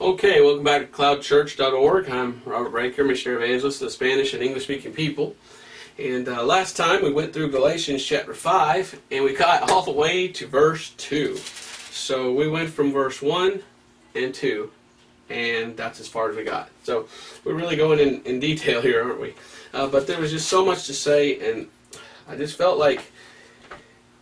Okay, welcome back to cloudchurch.org. I'm Robert Breaker, missionary evangelist to the Spanish and English speaking people. And uh, last time we went through Galatians chapter 5 and we got all the way to verse 2. So we went from verse 1 and 2, and that's as far as we got. So we're really going in, in detail here, aren't we? Uh, but there was just so much to say, and I just felt like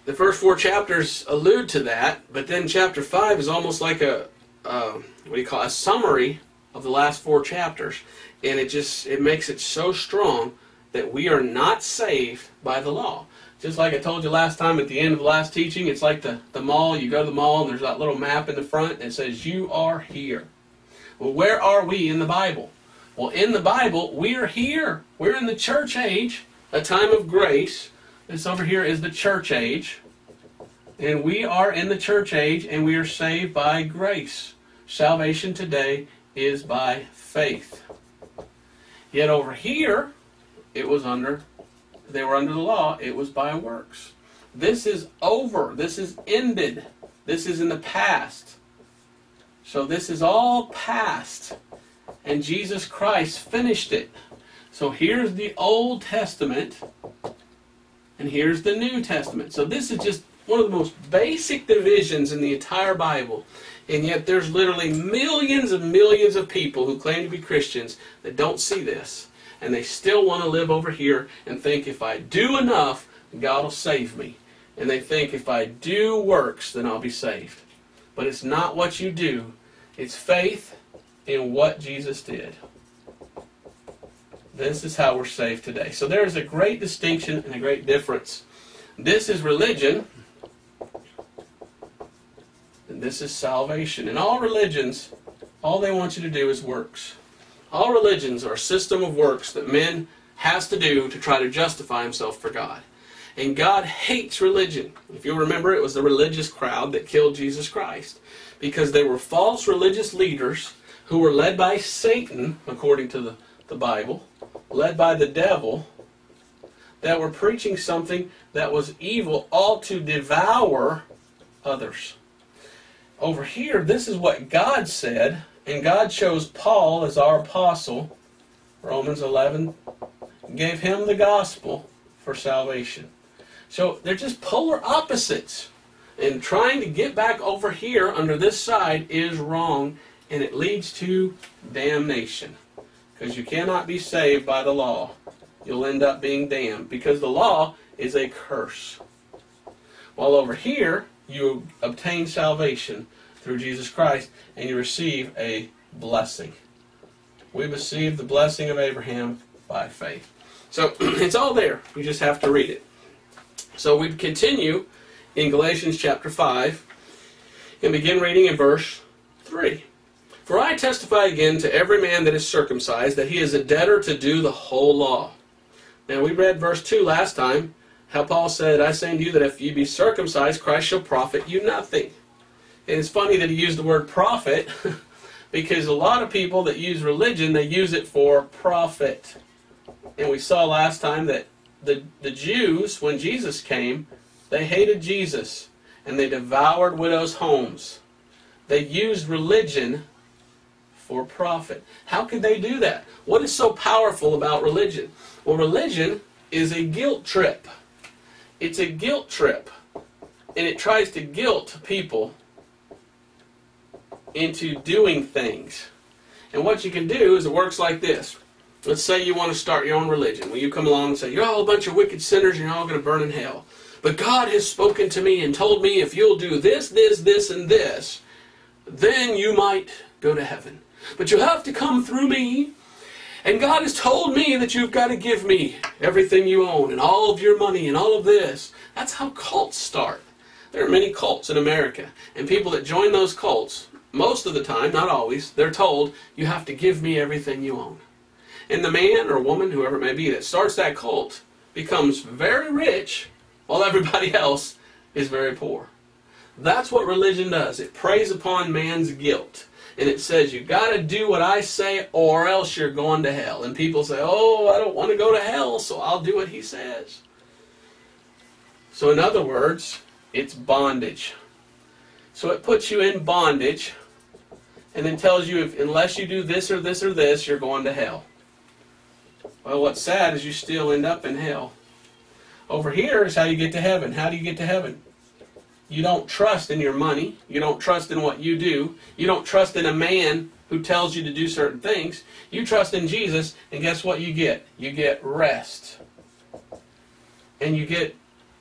the first four chapters allude to that, but then chapter 5 is almost like a uh, what do you call it, a summary of the last four chapters, and it just it makes it so strong that we are not saved by the law. Just like I told you last time at the end of the last teaching, it's like the, the mall. You go to the mall and there's that little map in the front that says, You are here. Well, where are we in the Bible? Well, in the Bible, we are here. We're in the church age, a time of grace. This over here is the church age. And we are in the church age and we are saved by grace. Salvation today is by faith. Yet over here, it was under, they were under the law, it was by works. This is over. This is ended. This is in the past. So this is all past. And Jesus Christ finished it. So here's the Old Testament, and here's the New Testament. So this is just one of the most basic divisions in the entire Bible. And yet there's literally millions and millions of people who claim to be Christians that don't see this. And they still want to live over here and think if I do enough, God will save me. And they think if I do works, then I'll be saved. But it's not what you do. It's faith in what Jesus did. This is how we're saved today. So there is a great distinction and a great difference. This is religion, and this is salvation. In all religions, all they want you to do is works. All religions are a system of works that man has to do to try to justify himself for God. And God hates religion. If you'll remember, it was the religious crowd that killed Jesus Christ. Because they were false religious leaders who were led by Satan, according to the, the Bible, led by the devil, that were preaching something that was evil, all to devour others over here, this is what God said, and God chose Paul as our apostle, Romans 11, gave him the gospel for salvation. So they're just polar opposites. And trying to get back over here under this side is wrong, and it leads to damnation. Because you cannot be saved by the law. You'll end up being damned, because the law is a curse. While over here, you obtain salvation through Jesus Christ and you receive a blessing. We receive the blessing of Abraham by faith. So it's all there. We just have to read it. So we continue in Galatians chapter 5 and begin reading in verse 3. For I testify again to every man that is circumcised that he is a debtor to do the whole law. Now we read verse 2 last time how Paul said, I say unto you that if ye be circumcised, Christ shall profit you nothing. And it's funny that he used the word profit because a lot of people that use religion, they use it for profit. And we saw last time that the, the Jews, when Jesus came, they hated Jesus and they devoured widows' homes. They used religion for profit. How could they do that? What is so powerful about religion? Well, religion is a guilt trip. It's a guilt trip. And it tries to guilt people into doing things. And what you can do is it works like this. Let's say you want to start your own religion. Well, you come along and say, You're all a bunch of wicked sinners and you're all going to burn in hell. But God has spoken to me and told me if you'll do this, this, this, and this, then you might go to heaven. But you'll have to come through me. And God has told me that you've got to give me everything you own and all of your money and all of this. That's how cults start. There are many cults in America. And people that join those cults, most of the time, not always, they're told, you have to give me everything you own. And the man or woman, whoever it may be, that starts that cult becomes very rich while everybody else is very poor. That's what religion does. It preys upon man's guilt. And it says, you got to do what I say or else you're going to hell. And people say, oh, I don't want to go to hell, so I'll do what he says. So, in other words, it's bondage. So it puts you in bondage and then tells you if unless you do this or this or this, you're going to hell. Well, what's sad is you still end up in hell. Over here is how you get to heaven. How do you get to heaven? You don't trust in your money. You don't trust in what you do. You don't trust in a man who tells you to do certain things. You trust in Jesus, and guess what you get? You get rest. And you get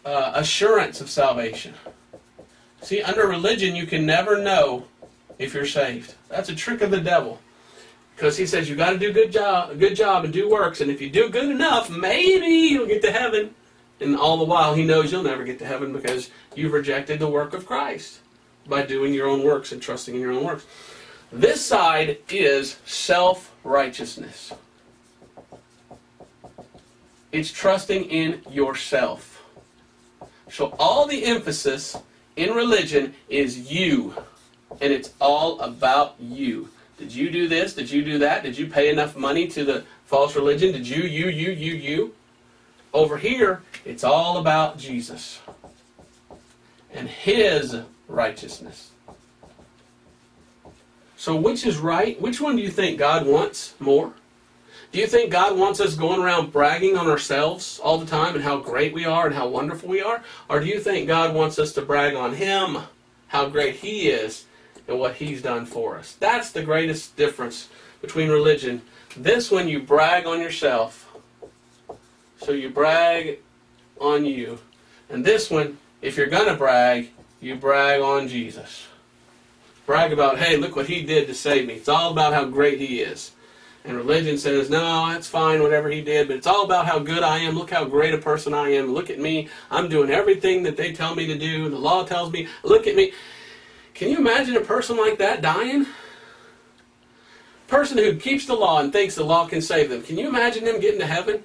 uh, assurance of salvation. See, under religion, you can never know if you're saved. That's a trick of the devil. Because he says you got to do good job, a good job and do works, and if you do good enough, maybe you'll get to heaven. And all the while, he knows you'll never get to heaven because you've rejected the work of Christ by doing your own works and trusting in your own works. This side is self righteousness. It's trusting in yourself. So all the emphasis in religion is you. And it's all about you. Did you do this? Did you do that? Did you pay enough money to the false religion? Did you, you, you, you, you? Over here, it's all about Jesus and His righteousness. So, which is right? Which one do you think God wants more? Do you think God wants us going around bragging on ourselves all the time and how great we are and how wonderful we are? Or do you think God wants us to brag on Him, how great He is, and what He's done for us? That's the greatest difference between religion. This one, you brag on yourself. So you brag on you. And this one, if you're going to brag, you brag on Jesus. Brag about, hey, look what He did to save me. It's all about how great He is. And religion says, no, that's fine, whatever he did, but it's all about how good I am. Look how great a person I am. Look at me. I'm doing everything that they tell me to do. The law tells me, look at me. Can you imagine a person like that dying? Person who keeps the law and thinks the law can save them. Can you imagine them getting to heaven?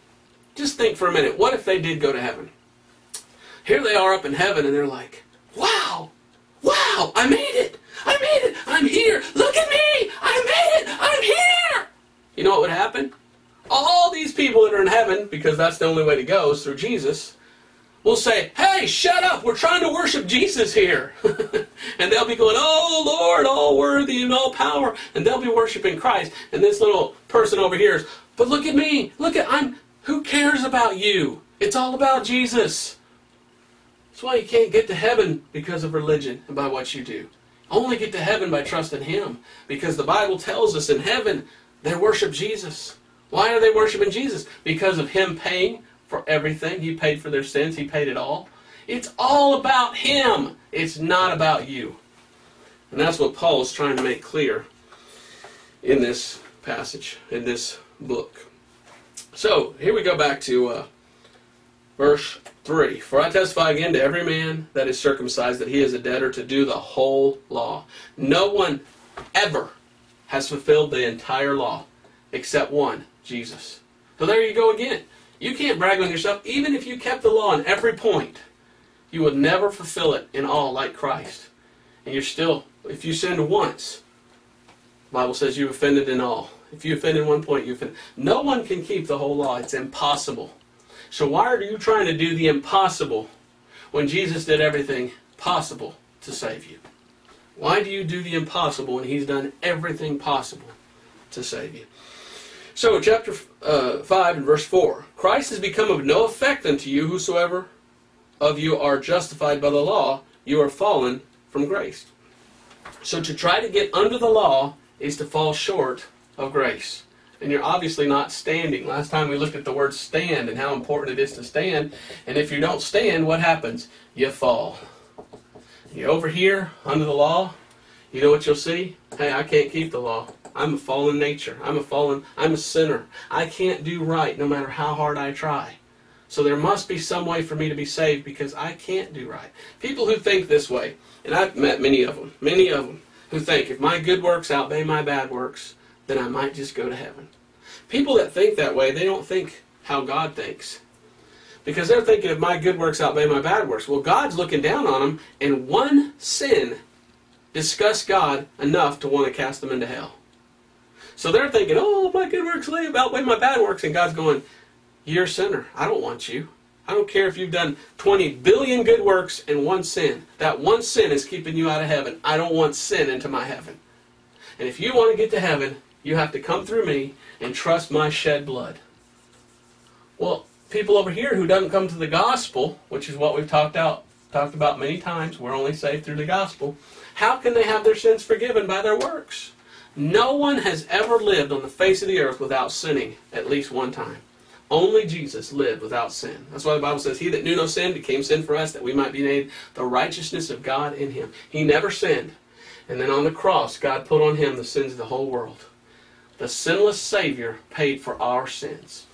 Just think for a minute. What if they did go to heaven? Here they are up in heaven and they're like, wow, wow, I made it. I made it. I'm here. Look at me. I made it. I'm here. You know what would happen? All these people that are in heaven, because that's the only way to go, is through Jesus, will say, Hey, shut up, we're trying to worship Jesus here. and they'll be going, Oh Lord, all worthy and all power. And they'll be worshiping Christ. And this little person over here is, But look at me, look at, I'm, who cares about you? It's all about Jesus. That's why you can't get to heaven because of religion and by what you do. Only get to heaven by trusting Him. Because the Bible tells us in heaven, they worship Jesus. Why are they worshiping Jesus? Because of Him paying for everything. He paid for their sins. He paid it all. It's all about Him. It's not about you. And that's what Paul is trying to make clear in this passage, in this book. So, here we go back to uh, verse 3. For I testify again to every man that is circumcised that he is a debtor to do the whole law. No one ever has fulfilled the entire law except one, Jesus. So there you go again. You can't brag on yourself. Even if you kept the law on every point, you would never fulfill it in all like Christ. And you're still, if you sinned once, Bible says you offended in all. If you offend in one point, you offend. No one can keep the whole law. It's impossible. So why are you trying to do the impossible when Jesus did everything possible to save you? Why do you do the impossible when He's done everything possible to save you? So, chapter uh, 5 and verse 4 Christ has become of no effect unto you, whosoever of you are justified by the law, you are fallen from grace. So, to try to get under the law is to fall short of grace. And you're obviously not standing. Last time we looked at the word stand and how important it is to stand. And if you don't stand, what happens? You fall. You're over here under the law. You know what you'll see? Hey, I can't keep the law. I'm a fallen nature. I'm a fallen, I'm a sinner. I can't do right no matter how hard I try. So there must be some way for me to be saved because I can't do right. People who think this way, and I've met many of them, many of them, who think if my good works outweigh my bad works, then I might just go to heaven. People that think that way, they don't think how God thinks. Because they're thinking if my good works outweigh my bad works. Well, God's looking down on them, and one sin disgusts God enough to want to cast them into hell. So they're thinking, oh, my good works outweigh my bad works. And God's going, you're a sinner. I don't want you. I don't care if you've done 20 billion good works and one sin. That one sin is keeping you out of heaven. I don't want sin into my heaven. And if you want to get to heaven, you have to come through me and trust my shed blood. Well, people over here who doesn't come to the gospel, which is what we've talked out talked about many times, we're only saved through the gospel. How can they have their sins forgiven by their works? No one has ever lived on the face of the earth without sinning at least one time. Only Jesus lived without sin. That's why the Bible says, He that knew no sin became sin for us, that we might be made the righteousness of God in Him. He never sinned. And then on the cross, God put on Him the sins of the whole world. The sinless Savior paid for our sins.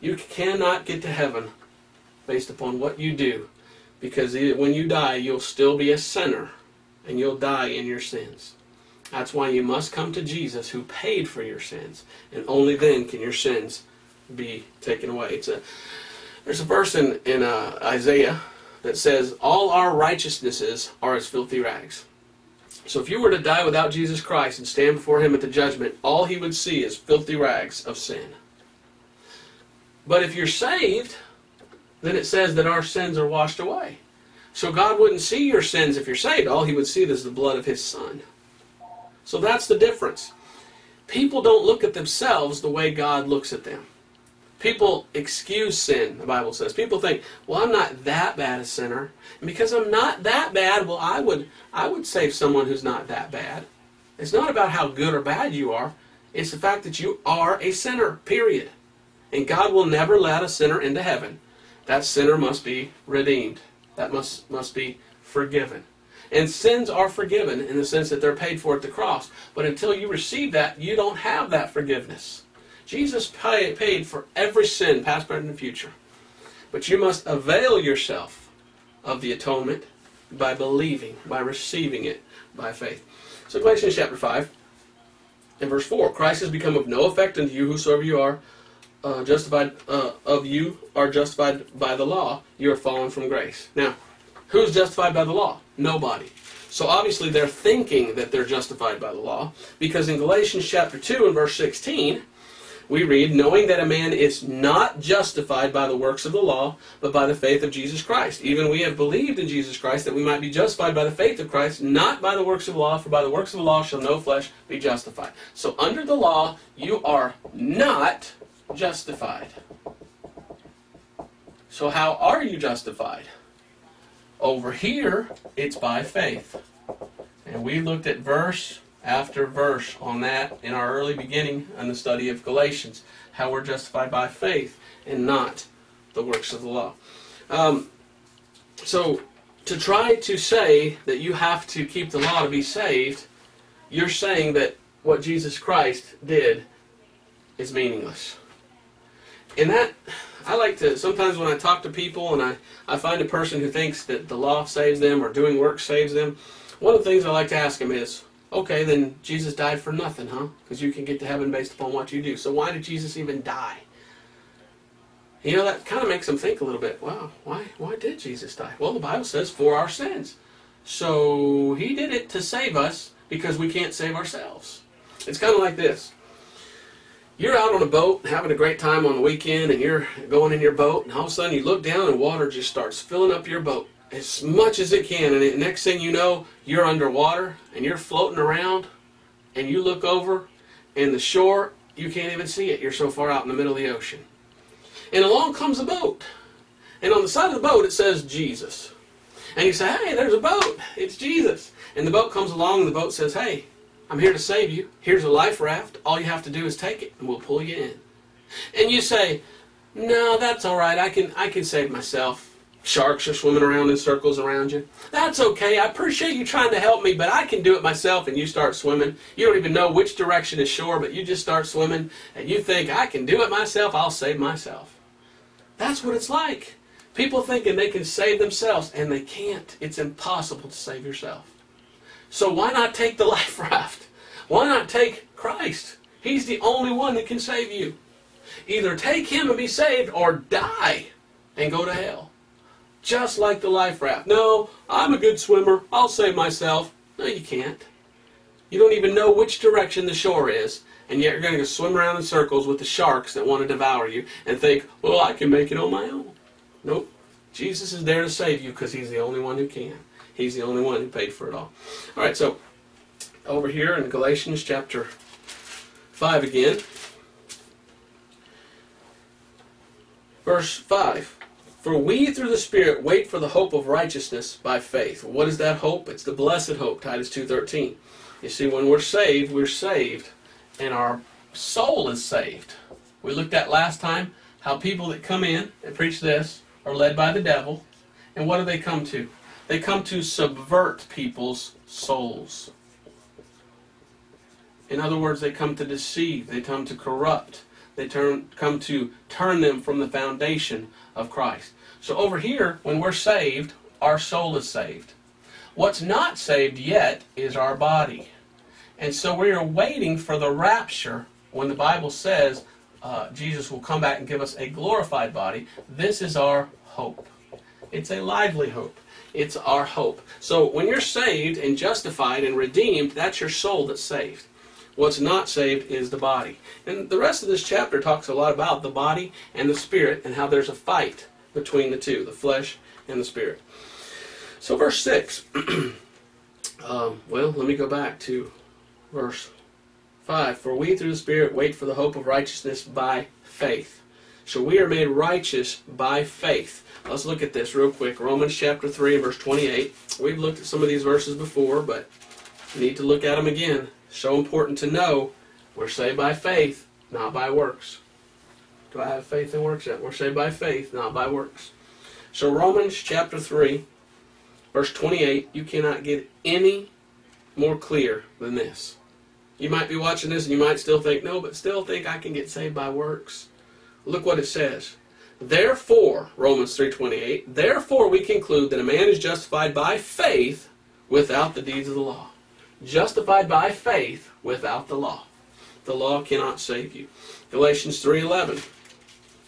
You cannot get to heaven based upon what you do, because when you die, you'll still be a sinner, and you'll die in your sins. That's why you must come to Jesus who paid for your sins, and only then can your sins be taken away. It's a there's a verse in in uh, Isaiah that says all our righteousnesses are as filthy rags. So if you were to die without Jesus Christ and stand before him at the judgment, all he would see is filthy rags of sin. But if you're saved, then it says that our sins are washed away. So God wouldn't see your sins if you're saved. All he would see is the blood of his son. So that's the difference. People don't look at themselves the way God looks at them. People excuse sin, the Bible says. People think, well, I'm not that bad a sinner. And because I'm not that bad, well, I would, I would save someone who's not that bad. It's not about how good or bad you are. It's the fact that you are a sinner, period. And God will never let a sinner into heaven. That sinner must be redeemed. That must, must be forgiven. And sins are forgiven in the sense that they're paid for at the cross. But until you receive that, you don't have that forgiveness. Jesus pay, paid for every sin, past, present, and future. But you must avail yourself of the atonement by believing, by receiving it by faith. So Galatians chapter 5 and verse 4 Christ has become of no effect unto you, whosoever you are, uh, justified uh, of you are justified by the law, you are fallen from grace. Now, who's justified by the law? Nobody. So obviously they're thinking that they're justified by the law, because in Galatians chapter 2 and verse 16, we read, knowing that a man is not justified by the works of the law, but by the faith of Jesus Christ. Even we have believed in Jesus Christ that we might be justified by the faith of Christ, not by the works of the law, for by the works of the law shall no flesh be justified. So under the law, you are not justified. So how are you justified? Over here, it's by faith. And we looked at verse after verse on that in our early beginning in the study of Galatians, how we're justified by faith and not the works of the law. Um, so, to try to say that you have to keep the law to be saved, you're saying that what Jesus Christ did is meaningless. And that, I like to, sometimes when I talk to people and I, I find a person who thinks that the law saves them or doing work saves them, one of the things I like to ask them is, Okay, then Jesus died for nothing, huh? Because you can get to heaven based upon what you do. So why did Jesus even die? You know, that kind of makes them think a little bit. Wow, why, why did Jesus die? Well, the Bible says for our sins. So he did it to save us because we can't save ourselves. It's kind of like this. You're out on a boat having a great time on the weekend and you're going in your boat and all of a sudden you look down and water just starts filling up your boat as much as it can. And the next thing you know, you're underwater and you're floating around and you look over and the shore, you can't even see it. You're so far out in the middle of the ocean. And along comes a boat. And on the side of the boat, it says Jesus. And you say, hey, there's a boat. It's Jesus. And the boat comes along and the boat says, hey, I'm here to save you. Here's a life raft. All you have to do is take it and we'll pull you in. And you say, no, that's all right. I can, I can save myself. Sharks are swimming around in circles around you. That's okay. I appreciate you trying to help me, but I can do it myself. And you start swimming. You don't even know which direction is shore, but you just start swimming. And you think, I can do it myself. I'll save myself. That's what it's like. People thinking they can save themselves, and they can't. It's impossible to save yourself. So why not take the life raft? Why not take Christ? He's the only one that can save you. Either take him and be saved, or die and go to hell just like the life raft. No, I'm a good swimmer. I'll save myself. No, you can't. You don't even know which direction the shore is, and yet you're going to swim around in circles with the sharks that want to devour you and think, well, I can make it on my own. Nope. Jesus is there to save you because he's the only one who can. He's the only one who paid for it all. All right, so over here in Galatians chapter 5 again. Verse 5. For we through the Spirit wait for the hope of righteousness by faith. What is that hope? It's the blessed hope, Titus 2.13. You see, when we're saved, we're saved, and our soul is saved. We looked at last time how people that come in and preach this are led by the devil. And what do they come to? They come to subvert people's souls. In other words, they come to deceive, they come to corrupt, they turn, come to turn them from the foundation of Christ. So over here, when we're saved, our soul is saved. What's not saved yet is our body. And so we are waiting for the rapture when the Bible says uh, Jesus will come back and give us a glorified body. This is our hope. It's a lively hope. It's our hope. So when you're saved and justified and redeemed, that's your soul that's saved. What's not saved is the body. And the rest of this chapter talks a lot about the body and the spirit and how there's a fight between the two, the flesh and the spirit. So, verse 6. um, well, let me go back to verse 5. For we through the Spirit wait for the hope of righteousness by faith. So we are made righteous by faith. Let's look at this real quick. Romans chapter 3 verse 28. We've looked at some of these verses before, but we need to look at them again. So important to know we're saved by faith, not by works. Do I have faith in works yet? We're saved by faith, not by works. So Romans chapter 3, verse 28, you cannot get any more clear than this. You might be watching this and you might still think, no, but still think I can get saved by works. Look what it says. Therefore, Romans 3.28, therefore we conclude that a man is justified by faith without the deeds of the law. Justified by faith without the law. The law cannot save you. Galatians 3.11,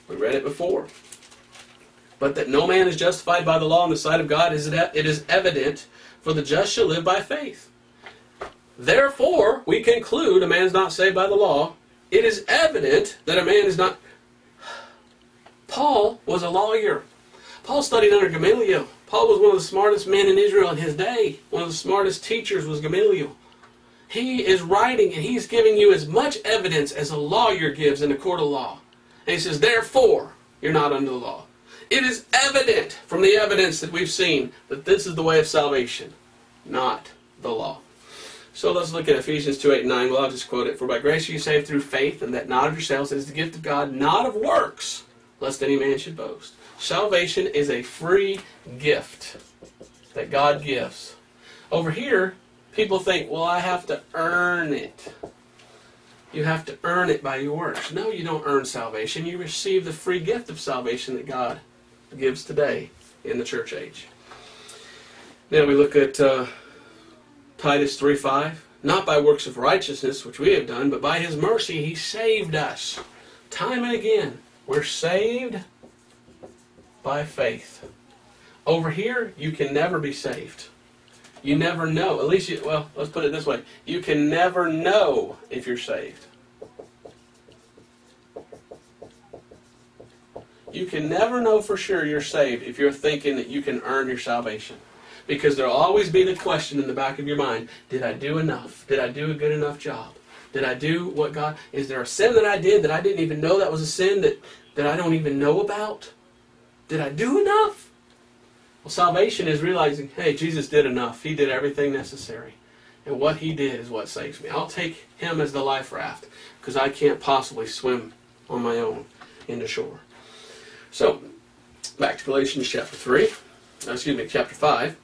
we read it before. But that no man is justified by the law in the sight of God, is it, it is evident, for the just shall live by faith. Therefore, we conclude a man is not saved by the law. It is evident that a man is not. Paul was a lawyer. Paul studied under Gamaliel. Paul was one of the smartest men in Israel in his day. One of the smartest teachers was Gamaliel. He is writing and he's giving you as much evidence as a lawyer gives in a court of law. And he says, therefore, you're not under the law. It is evident from the evidence that we've seen that this is the way of salvation, not the law. So let's look at Ephesians 2, 8, 9. Well, I'll just quote it. For by grace are you saved through faith, and that not of yourselves. It is the gift of God, not of works, lest any man should boast. Salvation is a free gift that God gives. Over here, people think, well, I have to earn it. You have to earn it by your works. No, you don't earn salvation. You receive the free gift of salvation that God gives today in the church age. Now we look at. Uh, Titus 3 5. Not by works of righteousness, which we have done, but by his mercy he saved us. Time and again, we're saved by faith. Over here, you can never be saved. You never know. At least, you, well, let's put it this way. You can never know if you're saved. You can never know for sure you're saved if you're thinking that you can earn your salvation. Because there'll always be the question in the back of your mind Did I do enough? Did I do a good enough job? Did I do what God. Is there a sin that I did that I didn't even know that was a sin that, that I don't even know about? Did I do enough? Well, salvation is realizing, hey, Jesus did enough. He did everything necessary. And what he did is what saves me. I'll take him as the life raft because I can't possibly swim on my own into shore. So, back to Galatians chapter 3. Uh, excuse me, chapter 5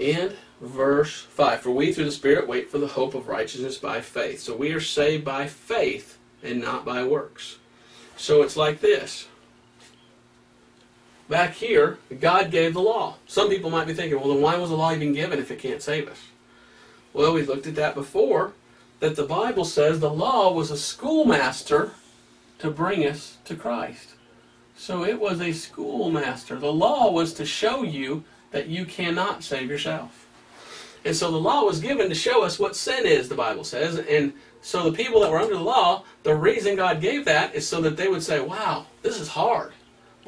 and verse 5. For we through the Spirit wait for the hope of righteousness by faith. So we are saved by faith and not by works. So it's like this. Back here, God gave the law. Some people might be thinking, well, then why was the law even given if it can't save us? Well, we looked at that before, that the Bible says the law was a schoolmaster to bring us to Christ. So it was a schoolmaster. The law was to show you that you cannot save yourself. And so the law was given to show us what sin is, the Bible says. And so the people that were under the law, the reason God gave that is so that they would say, wow, this is hard.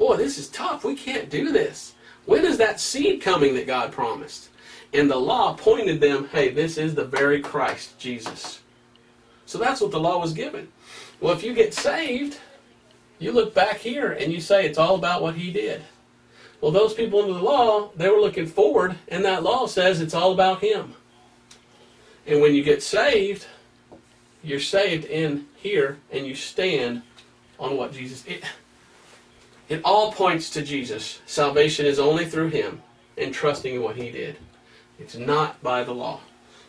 Boy, this is tough. We can't do this. When is that seed coming that God promised? And the law pointed them, hey, this is the very Christ, Jesus. So that's what the law was given. Well, if you get saved, you look back here and you say it's all about what he did. Well, those people under the law, they were looking forward, and that law says it's all about him. And when you get saved, you're saved in here and you stand on what Jesus it, it all points to Jesus. Salvation is only through him and trusting in what he did. It's not by the law.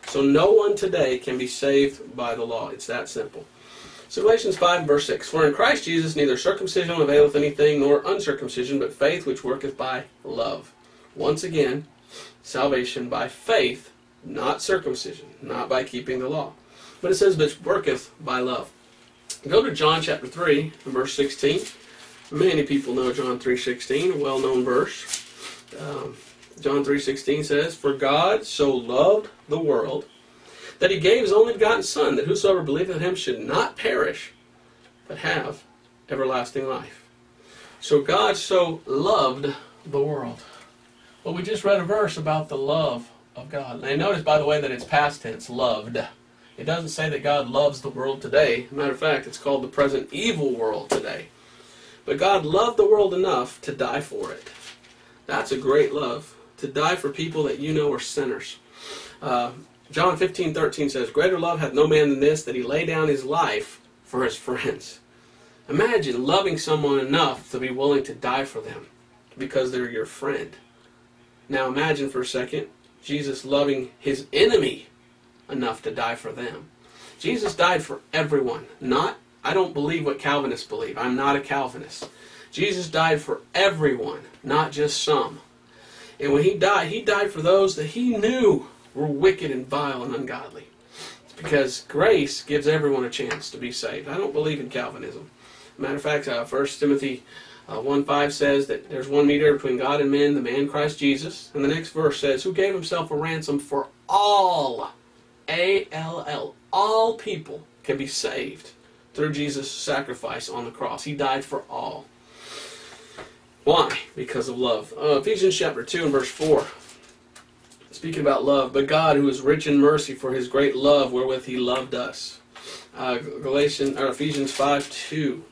So no one today can be saved by the law. It's that simple. So Galatians 5 verse 6. For in Christ Jesus neither circumcision availeth anything, nor uncircumcision, but faith which worketh by love. Once again, salvation by faith, not circumcision, not by keeping the law. But it says, which worketh by love. Go to John chapter 3, verse 16. Many people know John 3.16, a well-known verse. Um, John 3.16 says, For God so loved the world that he gave his only begotten Son, that whosoever believeth in him should not perish, but have everlasting life. So God so loved the world. Well, we just read a verse about the love of God. And notice, by the way, that it's past tense, loved. It doesn't say that God loves the world today. Matter of fact, it's called the present evil world today. But God loved the world enough to die for it. That's a great love. To die for people that you know are sinners. Uh, John 15, 13 says, Greater love hath no man than this, that he lay down his life for his friends. Imagine loving someone enough to be willing to die for them because they're your friend. Now imagine for a second Jesus loving his enemy enough to die for them. Jesus died for everyone, not, I don't believe what Calvinists believe. I'm not a Calvinist. Jesus died for everyone, not just some. And when he died, he died for those that he knew were wicked and vile and ungodly. It's because grace gives everyone a chance to be saved. I don't believe in Calvinism. Matter of fact, uh, 1 Timothy uh, 1 5 says that there's one mediator between God and men, the man Christ Jesus. And the next verse says, Who gave himself a ransom for all, A L L, all people can be saved through Jesus' sacrifice on the cross. He died for all. Why? Because of love. Uh, Ephesians chapter 2 and verse 4. Speaking about love, but God, who is rich in mercy for his great love wherewith he loved us. Uh, Galatians or Ephesians 5 2.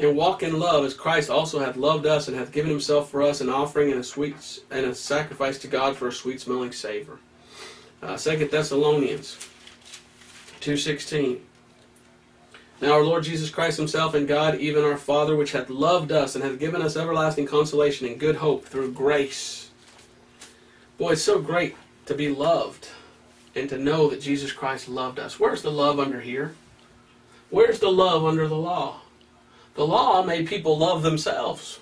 And walk in love as Christ also hath loved us and hath given himself for us an offering and a sweet and a sacrifice to God for a sweet smelling savor. Uh, 2 Thessalonians 2.16 Now our Lord Jesus Christ himself and God, even our Father, which hath loved us and hath given us everlasting consolation and good hope through grace. Boy, it's so great to be loved and to know that Jesus Christ loved us. Where's the love under here? Where's the love under the law? The law made people love themselves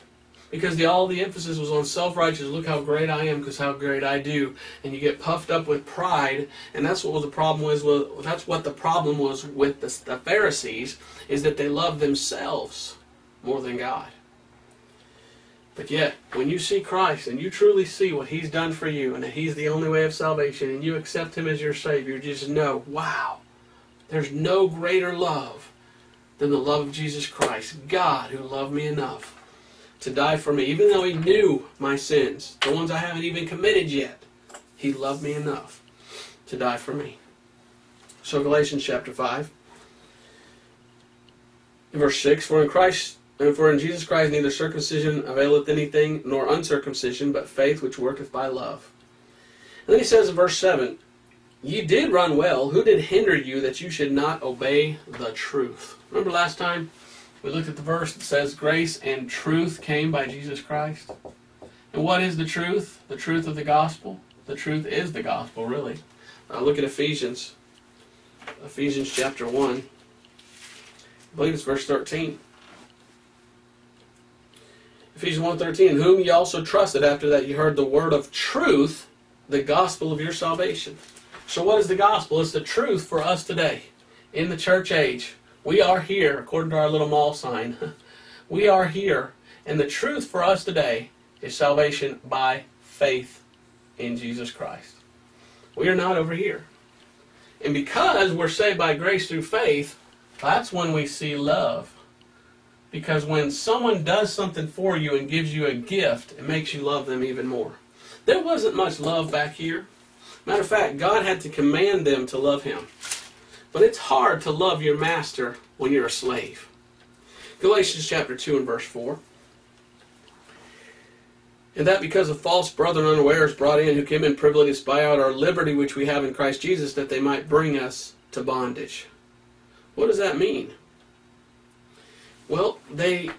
because the, all the emphasis was on self-righteous. Look how great I am because how great I do, and you get puffed up with pride, and that's what the problem was. With, that's what the problem was with the, the Pharisees is that they loved themselves more than God. But yet, when you see Christ and you truly see what He's done for you and that He's the only way of salvation and you accept Him as your Savior, you just know, wow, there's no greater love than the love of Jesus Christ. God who loved me enough to die for me, even though He knew my sins, the ones I haven't even committed yet. He loved me enough to die for me. So Galatians chapter 5, verse 6, For in Christ and for in Jesus Christ neither circumcision availeth anything, nor uncircumcision, but faith which worketh by love. And then he says in verse 7, Ye did run well. Who did hinder you that you should not obey the truth? Remember last time we looked at the verse that says, Grace and truth came by Jesus Christ? And what is the truth? The truth of the gospel? The truth is the gospel, really. Uh, look at Ephesians. Ephesians chapter 1. I believe it's verse 13. Ephesians 1.13, whom ye also trusted after that ye heard the word of truth, the gospel of your salvation. So what is the gospel? It's the truth for us today in the church age. We are here, according to our little mall sign. we are here. And the truth for us today is salvation by faith in Jesus Christ. We are not over here. And because we're saved by grace through faith, that's when we see love. Because when someone does something for you and gives you a gift, it makes you love them even more. There wasn't much love back here. Matter of fact, God had to command them to love Him. But it's hard to love your master when you're a slave. Galatians chapter 2 and verse 4. And that because of false brethren unawares brought in, who came in privily to spy out our liberty which we have in Christ Jesus, that they might bring us to bondage. What does that mean? Well, they. Am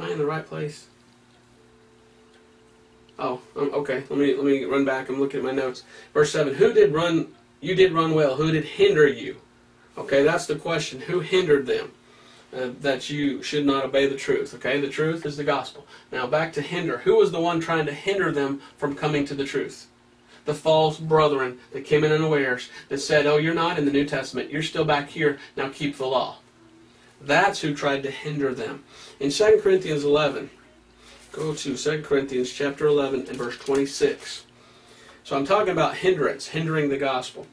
I in the right place? Oh, um, okay. Let me let me run back. I'm looking at my notes. Verse seven. Who did run? You did run well. Who did hinder you? Okay, that's the question. Who hindered them? Uh, that you should not obey the truth. Okay, the truth is the gospel. Now back to hinder. Who was the one trying to hinder them from coming to the truth? The false brethren that came in unawares that said, "Oh, you're not in the New Testament. You're still back here. Now keep the law." That's who tried to hinder them. In 2 Corinthians 11, go to 2 Corinthians chapter 11 and verse 26. So I'm talking about hindrance, hindering the gospel.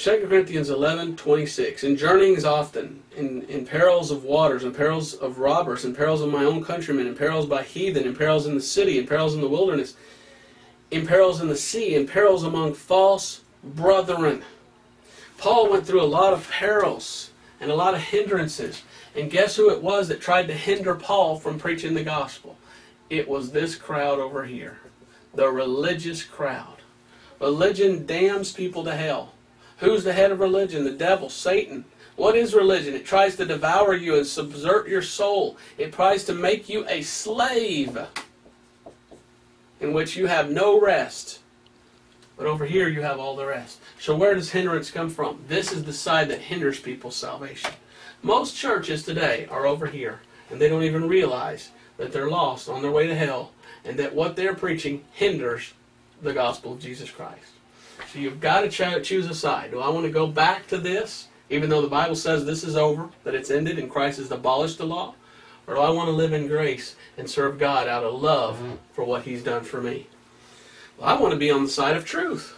2 Corinthians 11, 26. In journeyings often, in, in perils of waters, in perils of robbers, in perils of my own countrymen, in perils by heathen, in perils in the city, in perils in the wilderness, in perils in the sea, in perils among false brethren. Paul went through a lot of perils and a lot of hindrances. And guess who it was that tried to hinder Paul from preaching the gospel? It was this crowd over here. The religious crowd. Religion damns people to hell. Who's the head of religion? The devil, Satan. What is religion? It tries to devour you and subvert your soul. It tries to make you a slave in which you have no rest. But over here you have all the rest. So where does hindrance come from? This is the side that hinders people's salvation. Most churches today are over here, and they don't even realize that they're lost on their way to hell, and that what they're preaching hinders the gospel of Jesus Christ. So you've got to choose a side. Do I want to go back to this, even though the Bible says this is over, that it's ended, and Christ has abolished the law? Or do I want to live in grace and serve God out of love mm-hmm. for what He's done for me? Well, I want to be on the side of truth.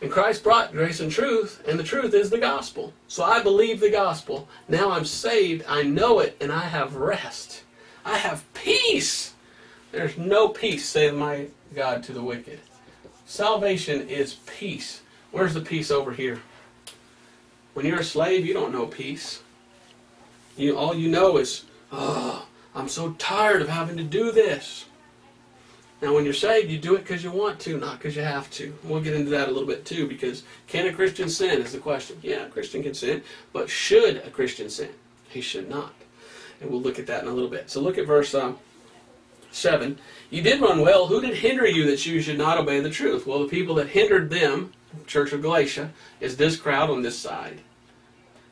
And Christ brought grace and truth, and the truth is the gospel. So I believe the gospel. Now I'm saved, I know it, and I have rest. I have peace. There's no peace, saith my God to the wicked. Salvation is peace. Where's the peace over here? When you're a slave, you don't know peace. You all you know is, oh, I'm so tired of having to do this. Now, when you're saved, you do it because you want to, not because you have to. We'll get into that a little bit too, because can a Christian sin is the question. Yeah, a Christian can sin, but should a Christian sin? He should not. And we'll look at that in a little bit. So look at verse um, 7. You did run well. Who did hinder you that you should not obey the truth? Well, the people that hindered them, Church of Galatia, is this crowd on this side.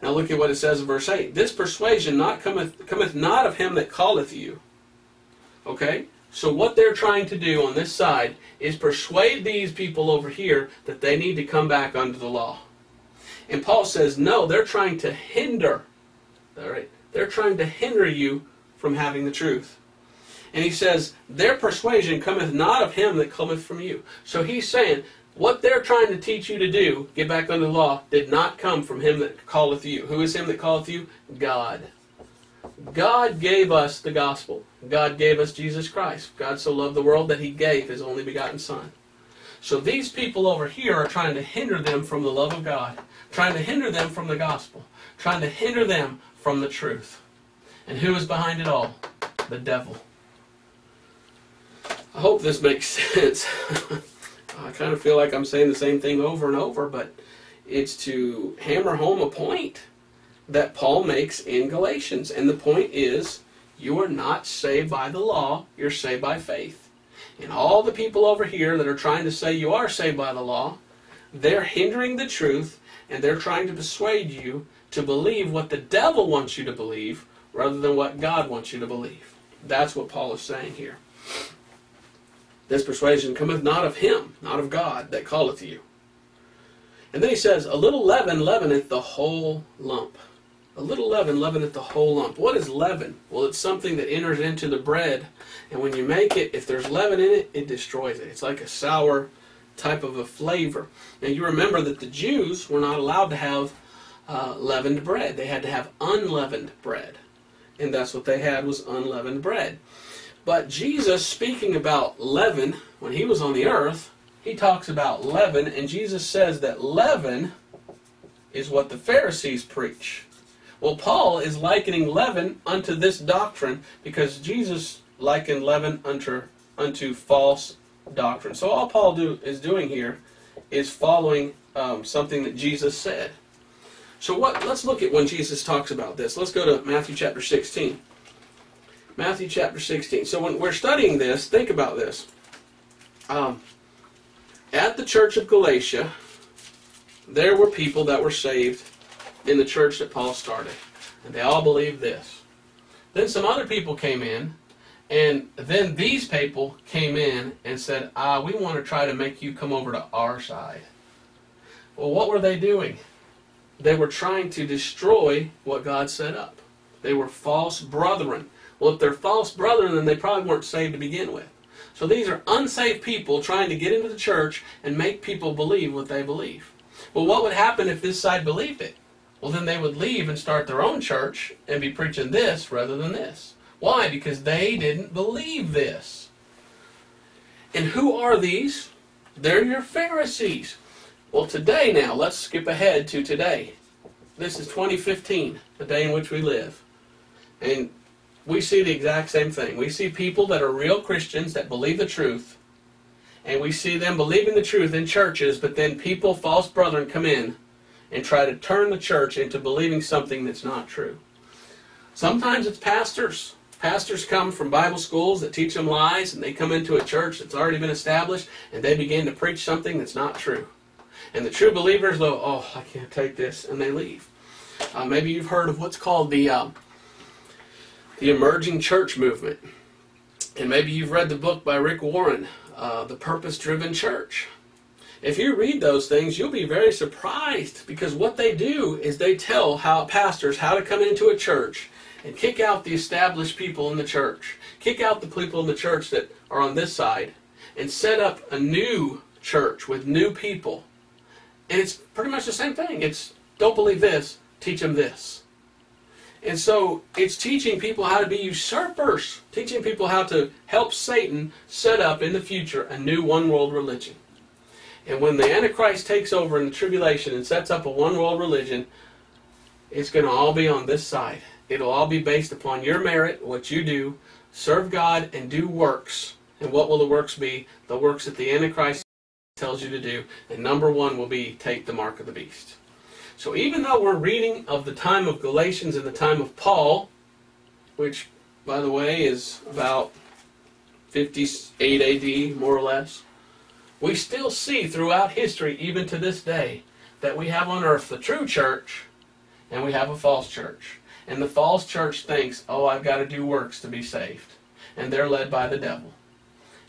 Now look at what it says in verse 8. This persuasion not cometh, cometh not of him that calleth you. Okay? So what they're trying to do on this side is persuade these people over here that they need to come back under the law. And Paul says, no, they're trying to hinder. All right? They're trying to hinder you from having the truth. And he says, their persuasion cometh not of him that cometh from you. So he's saying, what they're trying to teach you to do, get back under the law, did not come from him that calleth you. Who is him that calleth you? God. God gave us the gospel. God gave us Jesus Christ. God so loved the world that he gave his only begotten Son. So these people over here are trying to hinder them from the love of God, trying to hinder them from the gospel, trying to hinder them from the truth. And who is behind it all? The devil. I hope this makes sense. I kind of feel like I'm saying the same thing over and over, but it's to hammer home a point that Paul makes in Galatians. And the point is, you are not saved by the law, you're saved by faith. And all the people over here that are trying to say you are saved by the law, they're hindering the truth and they're trying to persuade you to believe what the devil wants you to believe rather than what God wants you to believe. That's what Paul is saying here. This persuasion cometh not of him, not of God, that calleth you. And then he says, A little leaven leaveneth the whole lump. A little leaven leaveneth the whole lump. What is leaven? Well, it's something that enters into the bread, and when you make it, if there's leaven in it, it destroys it. It's like a sour type of a flavor. Now, you remember that the Jews were not allowed to have uh, leavened bread. They had to have unleavened bread. And that's what they had was unleavened bread. But Jesus, speaking about leaven, when he was on the earth, he talks about leaven, and Jesus says that leaven is what the Pharisees preach. Well, Paul is likening leaven unto this doctrine because Jesus likened leaven unto, unto false doctrine. So all Paul do, is doing here is following um, something that Jesus said. So what? Let's look at when Jesus talks about this. Let's go to Matthew chapter 16. Matthew chapter 16. So when we're studying this, think about this. Um, at the church of Galatia, there were people that were saved in the church that Paul started. And they all believed this. Then some other people came in, and then these people came in and said, Ah, we want to try to make you come over to our side. Well, what were they doing? They were trying to destroy what God set up. They were false brethren. Well, if they're false brethren, then they probably weren't saved to begin with. So these are unsaved people trying to get into the church and make people believe what they believe. Well, what would happen if this side believed it? Well, then they would leave and start their own church and be preaching this rather than this. Why? Because they didn't believe this. And who are these? They're your Pharisees. Well, today now, let's skip ahead to today. This is 2015, the day in which we live. And we see the exact same thing. We see people that are real Christians that believe the truth, and we see them believing the truth in churches, but then people, false brethren, come in and try to turn the church into believing something that's not true. Sometimes it's pastors. Pastors come from Bible schools that teach them lies, and they come into a church that's already been established, and they begin to preach something that's not true. And the true believers go, oh, I can't take this, and they leave. Uh, maybe you've heard of what's called the uh, the emerging church movement, and maybe you've read the book by Rick Warren, uh, The Purpose Driven Church. If you read those things, you'll be very surprised because what they do is they tell how pastors how to come into a church and kick out the established people in the church, kick out the people in the church that are on this side, and set up a new church with new people. And it's pretty much the same thing. It's don't believe this, teach them this. And so it's teaching people how to be usurpers, teaching people how to help Satan set up in the future a new one world religion. And when the Antichrist takes over in the tribulation and sets up a one world religion, it's going to all be on this side. It'll all be based upon your merit, what you do, serve God, and do works. And what will the works be? The works that the Antichrist tells you to do. And number one will be take the mark of the beast. So even though we're reading of the time of Galatians and the time of Paul, which, by the way, is about 58 AD, more or less, we still see throughout history, even to this day, that we have on earth the true church and we have a false church. And the false church thinks, oh, I've got to do works to be saved. And they're led by the devil.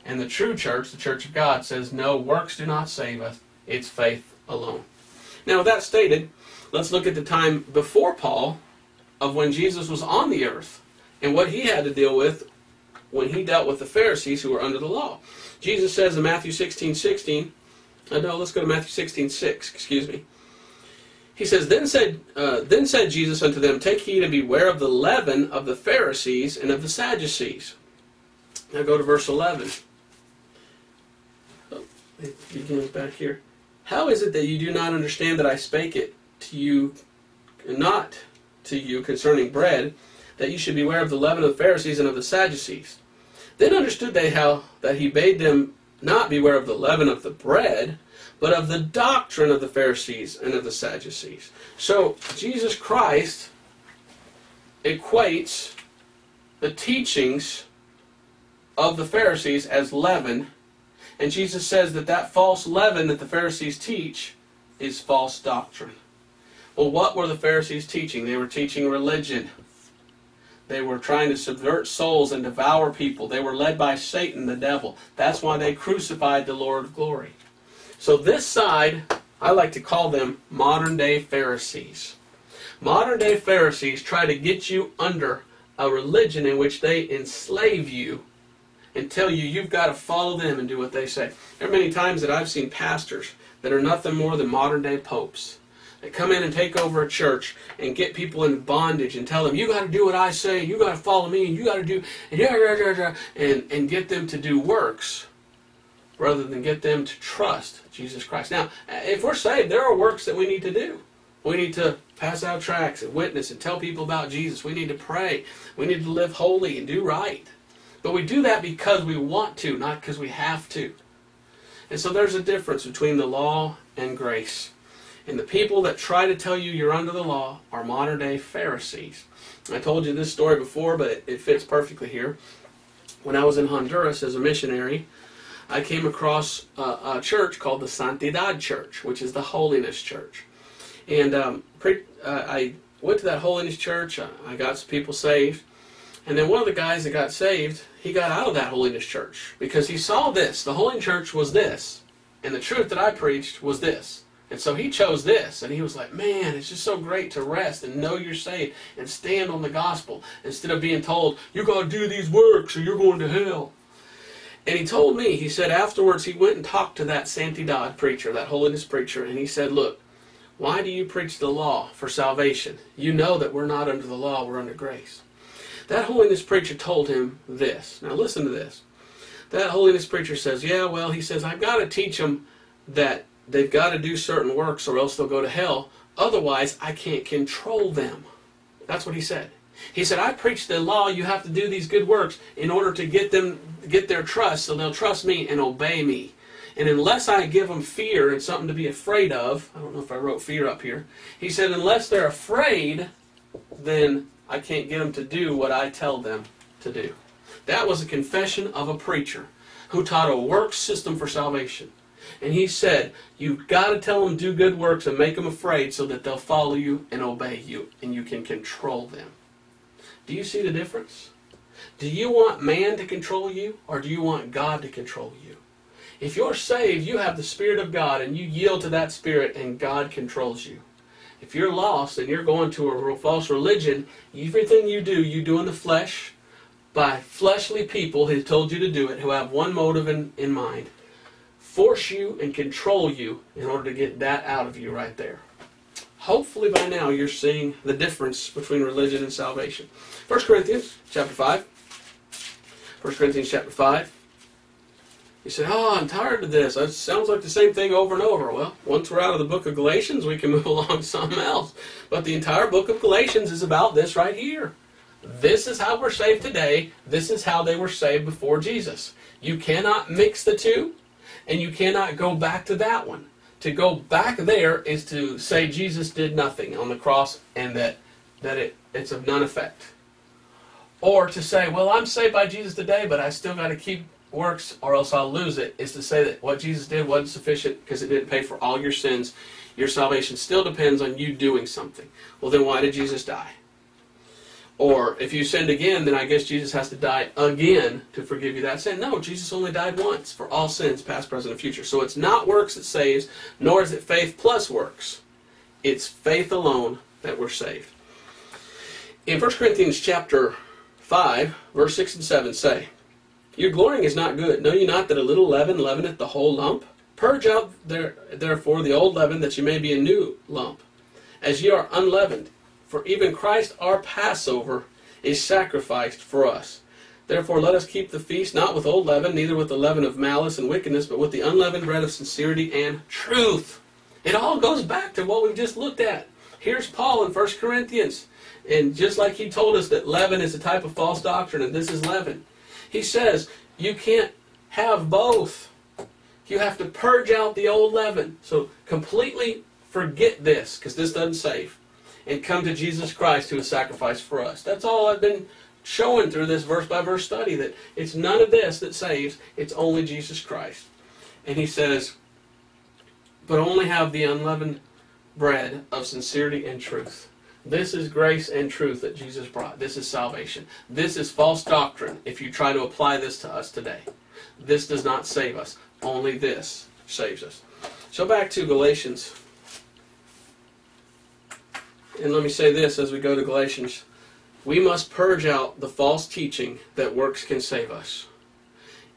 And the true church, the church of God, says, no, works do not save us. It's faith alone. Now, with that stated, let's look at the time before Paul of when Jesus was on the earth and what he had to deal with when he dealt with the Pharisees who were under the law. Jesus says in Matthew 16, 16, uh, no, let's go to Matthew 16, 6, excuse me. He says, then said, uh, then said Jesus unto them, Take heed and beware of the leaven of the Pharisees and of the Sadducees. Now go to verse 11. Oh, it begins back here. How is it that you do not understand that I spake it to you, not to you concerning bread, that you should beware of the leaven of the Pharisees and of the Sadducees? Then understood they how that he bade them not beware of the leaven of the bread, but of the doctrine of the Pharisees and of the Sadducees. So Jesus Christ equates the teachings of the Pharisees as leaven, and Jesus says that that false leaven that the Pharisees teach is false doctrine. Well, what were the Pharisees teaching? They were teaching religion. They were trying to subvert souls and devour people. They were led by Satan, the devil. That's why they crucified the Lord of glory. So, this side, I like to call them modern day Pharisees. Modern day Pharisees try to get you under a religion in which they enslave you and tell you you've got to follow them and do what they say. There are many times that I've seen pastors that are nothing more than modern day popes. that come in and take over a church and get people in bondage and tell them you got to do what I say, you got to follow me, and you got to do and, and and get them to do works rather than get them to trust Jesus Christ. Now, if we're saved, there are works that we need to do. We need to pass out tracts and witness and tell people about Jesus. We need to pray. We need to live holy and do right. But we do that because we want to, not because we have to. And so there's a difference between the law and grace. And the people that try to tell you you're under the law are modern day Pharisees. I told you this story before, but it, it fits perfectly here. When I was in Honduras as a missionary, I came across a, a church called the Santidad Church, which is the Holiness Church. And um, pre, uh, I went to that Holiness Church. I, I got some people saved. And then one of the guys that got saved, he got out of that Holiness Church because he saw this. The Holy Church was this. And the truth that I preached was this. And so he chose this, and he was like, Man, it's just so great to rest and know you're saved and stand on the gospel instead of being told, You got to do these works or you're going to hell. And he told me, he said afterwards, he went and talked to that Santidad preacher, that holiness preacher, and he said, Look, why do you preach the law for salvation? You know that we're not under the law, we're under grace. That holiness preacher told him this. Now listen to this. That holiness preacher says, Yeah, well, he says, I've got to teach them that they've got to do certain works or else they'll go to hell. Otherwise, I can't control them. That's what he said. He said, I preach the law, you have to do these good works in order to get them get their trust so they'll trust me and obey me. And unless I give them fear and something to be afraid of, I don't know if I wrote fear up here. He said, unless they're afraid, then I can't get them to do what I tell them to do. That was a confession of a preacher who taught a work system for salvation. And he said, You've got to tell them do good works and make them afraid so that they'll follow you and obey you, and you can control them. Do you see the difference? Do you want man to control you, or do you want God to control you? If you're saved, you have the Spirit of God, and you yield to that Spirit, and God controls you. If you're lost and you're going to a false religion, everything you do, you do in the flesh by fleshly people who told you to do it, who have one motive in, in mind force you and control you in order to get that out of you right there. Hopefully by now you're seeing the difference between religion and salvation. 1 Corinthians chapter 5. 1 Corinthians chapter 5. You say, oh, I'm tired of this. It sounds like the same thing over and over. Well, once we're out of the book of Galatians, we can move along to something else. But the entire book of Galatians is about this right here. This is how we're saved today. This is how they were saved before Jesus. You cannot mix the two, and you cannot go back to that one. To go back there is to say Jesus did nothing on the cross and that, that it, it's of none effect. Or to say, well, I'm saved by Jesus today, but I still got to keep works or else I'll lose it, is to say that what Jesus did wasn't sufficient because it didn't pay for all your sins. Your salvation still depends on you doing something. Well, then why did Jesus die? Or if you sinned again, then I guess Jesus has to die again to forgive you that sin. No, Jesus only died once for all sins, past, present, and future. So it's not works that saves, nor is it faith plus works. It's faith alone that we're saved. In 1 Corinthians chapter 5, verse 6 and 7 say, Your glorying is not good. Know ye not that a little leaven leaveneth the whole lump? Purge out there, therefore the old leaven, that ye may be a new lump, as ye are unleavened. For even Christ our Passover is sacrificed for us. Therefore let us keep the feast not with old leaven, neither with the leaven of malice and wickedness, but with the unleavened bread of sincerity and truth. It all goes back to what we've just looked at. Here's Paul in 1 Corinthians. And just like he told us that leaven is a type of false doctrine and this is leaven, he says you can't have both. You have to purge out the old leaven. So completely forget this because this doesn't save. And come to Jesus Christ who was sacrificed for us. That's all I've been showing through this verse by verse study that it's none of this that saves, it's only Jesus Christ. And he says, but only have the unleavened bread of sincerity and truth. This is grace and truth that Jesus brought. This is salvation. This is false doctrine if you try to apply this to us today. This does not save us. Only this saves us. So back to Galatians. And let me say this as we go to Galatians. We must purge out the false teaching that works can save us.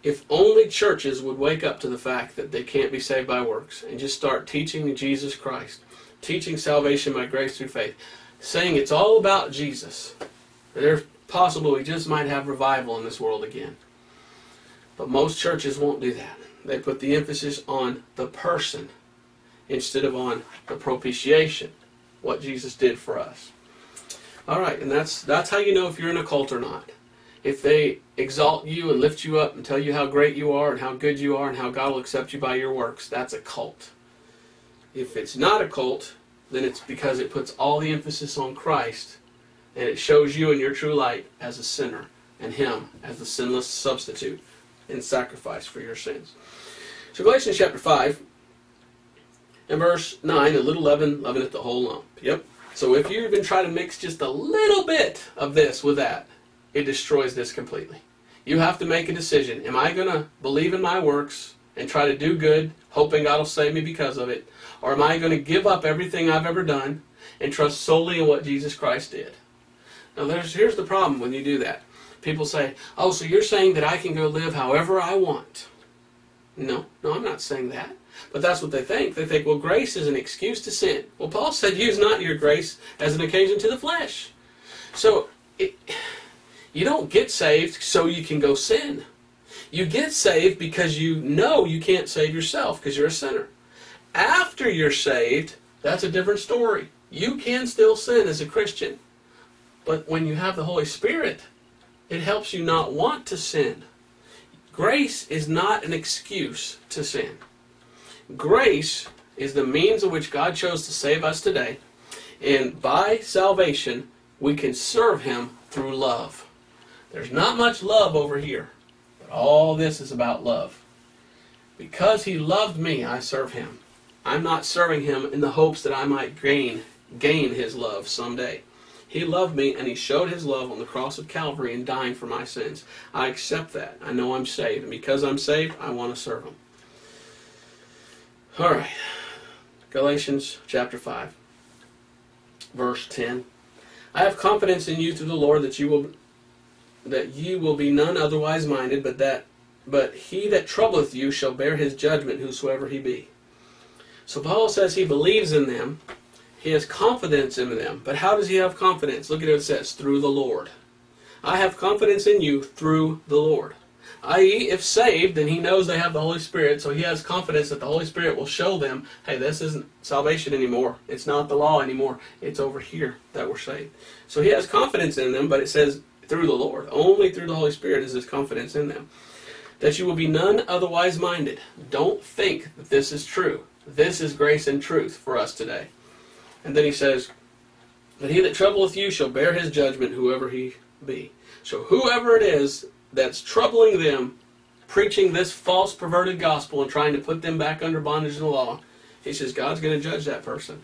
if only churches would wake up to the fact that they can't be saved by works and just start teaching Jesus Christ, teaching salvation by grace through faith, saying it's all about Jesus. There's possible we just might have revival in this world again. But most churches won't do that. They put the emphasis on the person instead of on the propitiation, what Jesus did for us. All right, and that's that's how you know if you're in a cult or not. If they exalt you and lift you up and tell you how great you are and how good you are and how God will accept you by your works, that's a cult. If it's not a cult, then it's because it puts all the emphasis on Christ and it shows you in your true light as a sinner and Him as the sinless substitute and sacrifice for your sins. So Galatians chapter 5 and verse 9, a little leaven, leaveneth the whole lump. Yep. So if you even try to mix just a little bit of this with that, it destroys this completely. You have to make a decision. Am I going to believe in my works and try to do good, hoping God will save me because of it? Or am I going to give up everything I've ever done and trust solely in what Jesus Christ did? Now, there's, here's the problem when you do that. People say, oh, so you're saying that I can go live however I want. No, no, I'm not saying that. But that's what they think. They think, well, grace is an excuse to sin. Well, Paul said, use not your grace as an occasion to the flesh. So, it, you don't get saved so you can go sin. You get saved because you know you can't save yourself because you're a sinner. After you're saved, that's a different story. You can still sin as a Christian. But when you have the Holy Spirit, it helps you not want to sin. Grace is not an excuse to sin. Grace is the means of which God chose to save us today. And by salvation, we can serve Him through love. There's not much love over here, but all this is about love. Because He loved me, I serve Him. I'm not serving Him in the hopes that I might gain, gain His love someday. He loved me and He showed His love on the cross of Calvary in dying for my sins. I accept that. I know I'm saved. And because I'm saved, I want to serve Him. All right. Galatians chapter 5, verse 10. I have confidence in you through the Lord that you will that you will be none otherwise minded, but that but he that troubleth you shall bear his judgment, whosoever he be. So Paul says he believes in them, he has confidence in them. But how does he have confidence? Look at what it says, through the Lord. I have confidence in you through the Lord. I.e., if saved, then he knows they have the Holy Spirit, so he has confidence that the Holy Spirit will show them, hey, this isn't salvation anymore. It's not the law anymore. It's over here that we're saved. So he has confidence in them, but it says through the Lord. Only through the Holy Spirit is this confidence in them. That you will be none otherwise minded. Don't think that this is true. This is grace and truth for us today. And then he says, But he that troubleth you shall bear his judgment, whoever he be. So whoever it is that's troubling them, preaching this false, perverted gospel and trying to put them back under bondage of the law, he says God's going to judge that person.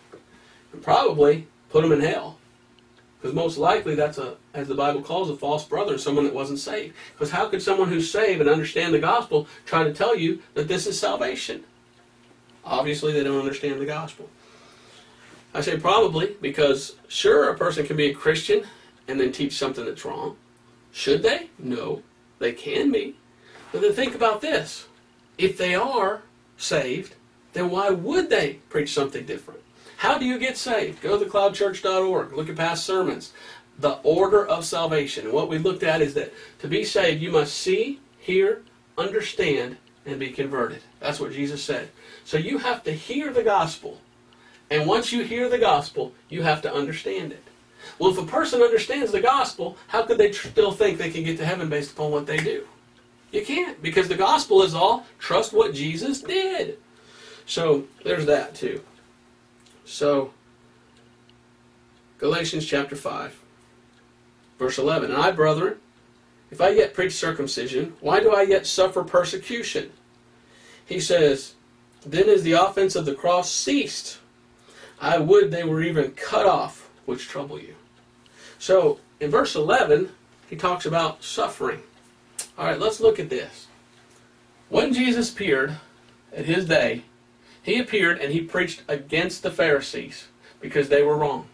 And probably put them in hell. Because most likely that's a, as the Bible calls, a false brother, someone that wasn't saved. Because how could someone who's saved and understand the gospel try to tell you that this is salvation? Obviously, they don't understand the gospel. I say probably because sure, a person can be a Christian and then teach something that's wrong. Should they? No. They can be. But then think about this. If they are saved, then why would they preach something different? How do you get saved? Go to thecloudchurch.org. Look at past sermons. The order of salvation. And what we looked at is that to be saved, you must see, hear, understand, and be converted. That's what Jesus said. So you have to hear the gospel. And once you hear the gospel, you have to understand it. Well, if a person understands the gospel, how could they still think they can get to heaven based upon what they do? You can't, because the gospel is all trust what Jesus did. So there's that too. So, Galatians chapter 5, verse 11. And I, brethren, if I yet preach circumcision, why do I yet suffer persecution? He says, Then is the offense of the cross ceased. I would they were even cut off, which trouble you. So, in verse 11, he talks about suffering. All right, let's look at this. When Jesus appeared at his day, he appeared and he preached against the Pharisees because they were wrong.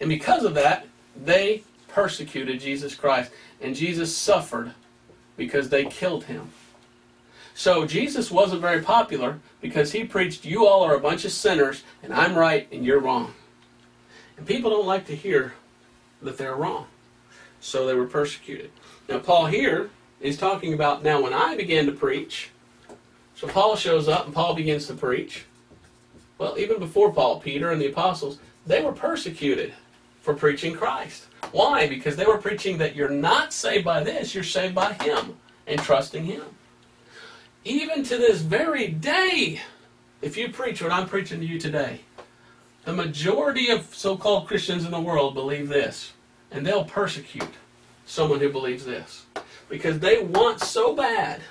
And because of that, they persecuted Jesus Christ. And Jesus suffered because they killed him. So Jesus wasn't very popular because he preached, You all are a bunch of sinners, and I'm right and you're wrong. And people don't like to hear that they're wrong. So they were persecuted. Now, Paul here is talking about now when I began to preach. So Paul shows up and Paul begins to preach. Well, even before Paul, Peter and the apostles, they were persecuted for preaching Christ. Why? Because they were preaching that you're not saved by this, you're saved by Him and trusting Him. Even to this very day, if you preach what I'm preaching to you today, the majority of so called Christians in the world believe this, and they'll persecute someone who believes this because they want so bad,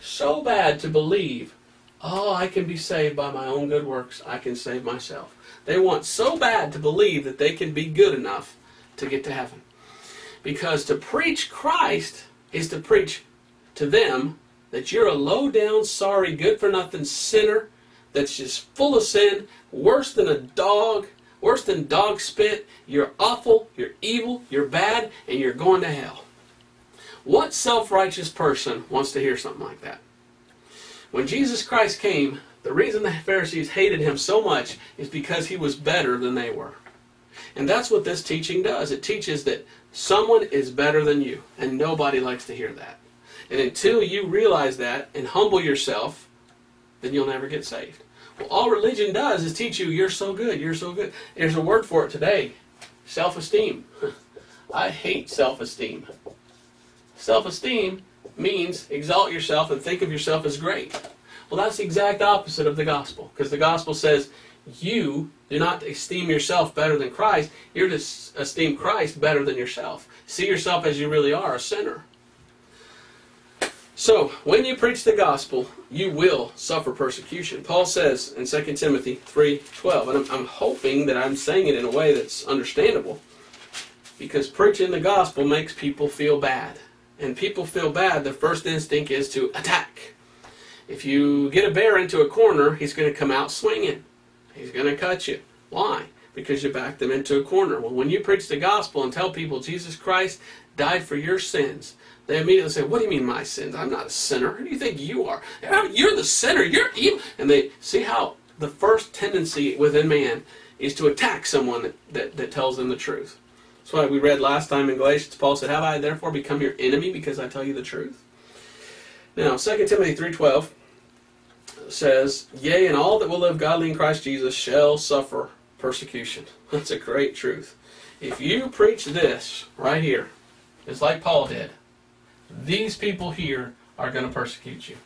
so bad to believe, oh, I can be saved by my own good works, I can save myself. They want so bad to believe that they can be good enough to get to heaven. Because to preach Christ is to preach to them that you're a low down, sorry, good for nothing sinner that's just full of sin, worse than a dog, worse than dog spit. You're awful, you're evil, you're bad, and you're going to hell. What self righteous person wants to hear something like that? When Jesus Christ came, the reason the Pharisees hated him so much is because he was better than they were. And that's what this teaching does. It teaches that someone is better than you, and nobody likes to hear that. And until you realize that and humble yourself, then you'll never get saved. Well, all religion does is teach you you're so good, you're so good. There's a word for it today self esteem. I hate self esteem. Self esteem means exalt yourself and think of yourself as great. Well, that's the exact opposite of the gospel. Because the gospel says you do not esteem yourself better than Christ. You're to esteem Christ better than yourself. See yourself as you really are, a sinner. So, when you preach the gospel, you will suffer persecution. Paul says in 2 Timothy 3.12, and I'm, I'm hoping that I'm saying it in a way that's understandable, because preaching the gospel makes people feel bad. And people feel bad, the first instinct is to attack. If you get a bear into a corner, he's going to come out swinging. He's going to cut you. Why? Because you backed them into a corner. Well, when you preach the gospel and tell people Jesus Christ died for your sins, they immediately say, What do you mean my sins? I'm not a sinner. Who do you think you are? Oh, you're the sinner. You're evil. And they see how the first tendency within man is to attack someone that, that, that tells them the truth. That's why we read last time in Galatians, Paul said, Have I therefore become your enemy because I tell you the truth? Now, 2 Timothy 3.12 says, Yea, and all that will live godly in Christ Jesus shall suffer persecution. That's a great truth. If you preach this right here, it's like Paul did, these people here are going to persecute you.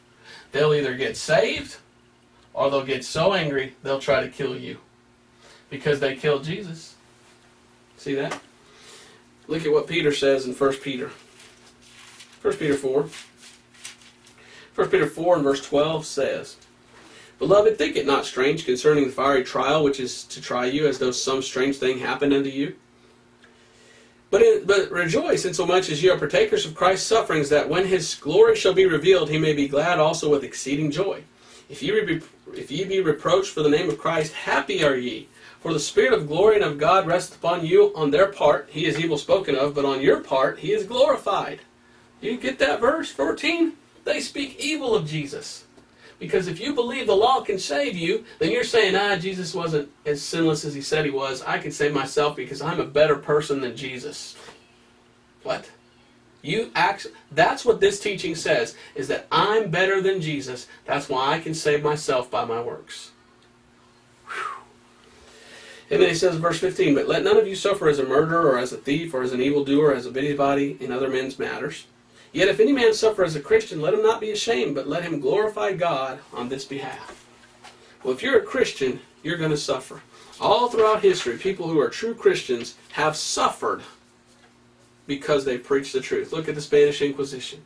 They'll either get saved or they'll get so angry they'll try to kill you because they killed Jesus. See that? Look at what Peter says in 1 Peter. 1 Peter 4. 1 Peter 4 and verse 12 says, Beloved, think it not strange concerning the fiery trial which is to try you, as though some strange thing happened unto you. But, in, but rejoice insomuch as ye are partakers of Christ's sufferings, that when his glory shall be revealed, he may be glad also with exceeding joy. If ye, be, if ye be reproached for the name of Christ, happy are ye. For the Spirit of glory and of God rests upon you. On their part, he is evil spoken of, but on your part, he is glorified. You get that verse 14? They speak evil of Jesus. Because if you believe the law can save you, then you're saying, ah, Jesus wasn't as sinless as he said he was. I can save myself because I'm a better person than Jesus. What? You act that's what this teaching says, is that I'm better than Jesus. That's why I can save myself by my works. And then he says verse 15, But let none of you suffer as a murderer or as a thief or as an evildoer, or as a busybody in other men's matters. Yet if any man suffer as a Christian, let him not be ashamed, but let him glorify God on this behalf. Well, if you're a Christian, you're going to suffer. All throughout history, people who are true Christians have suffered because they preached the truth. Look at the Spanish Inquisition.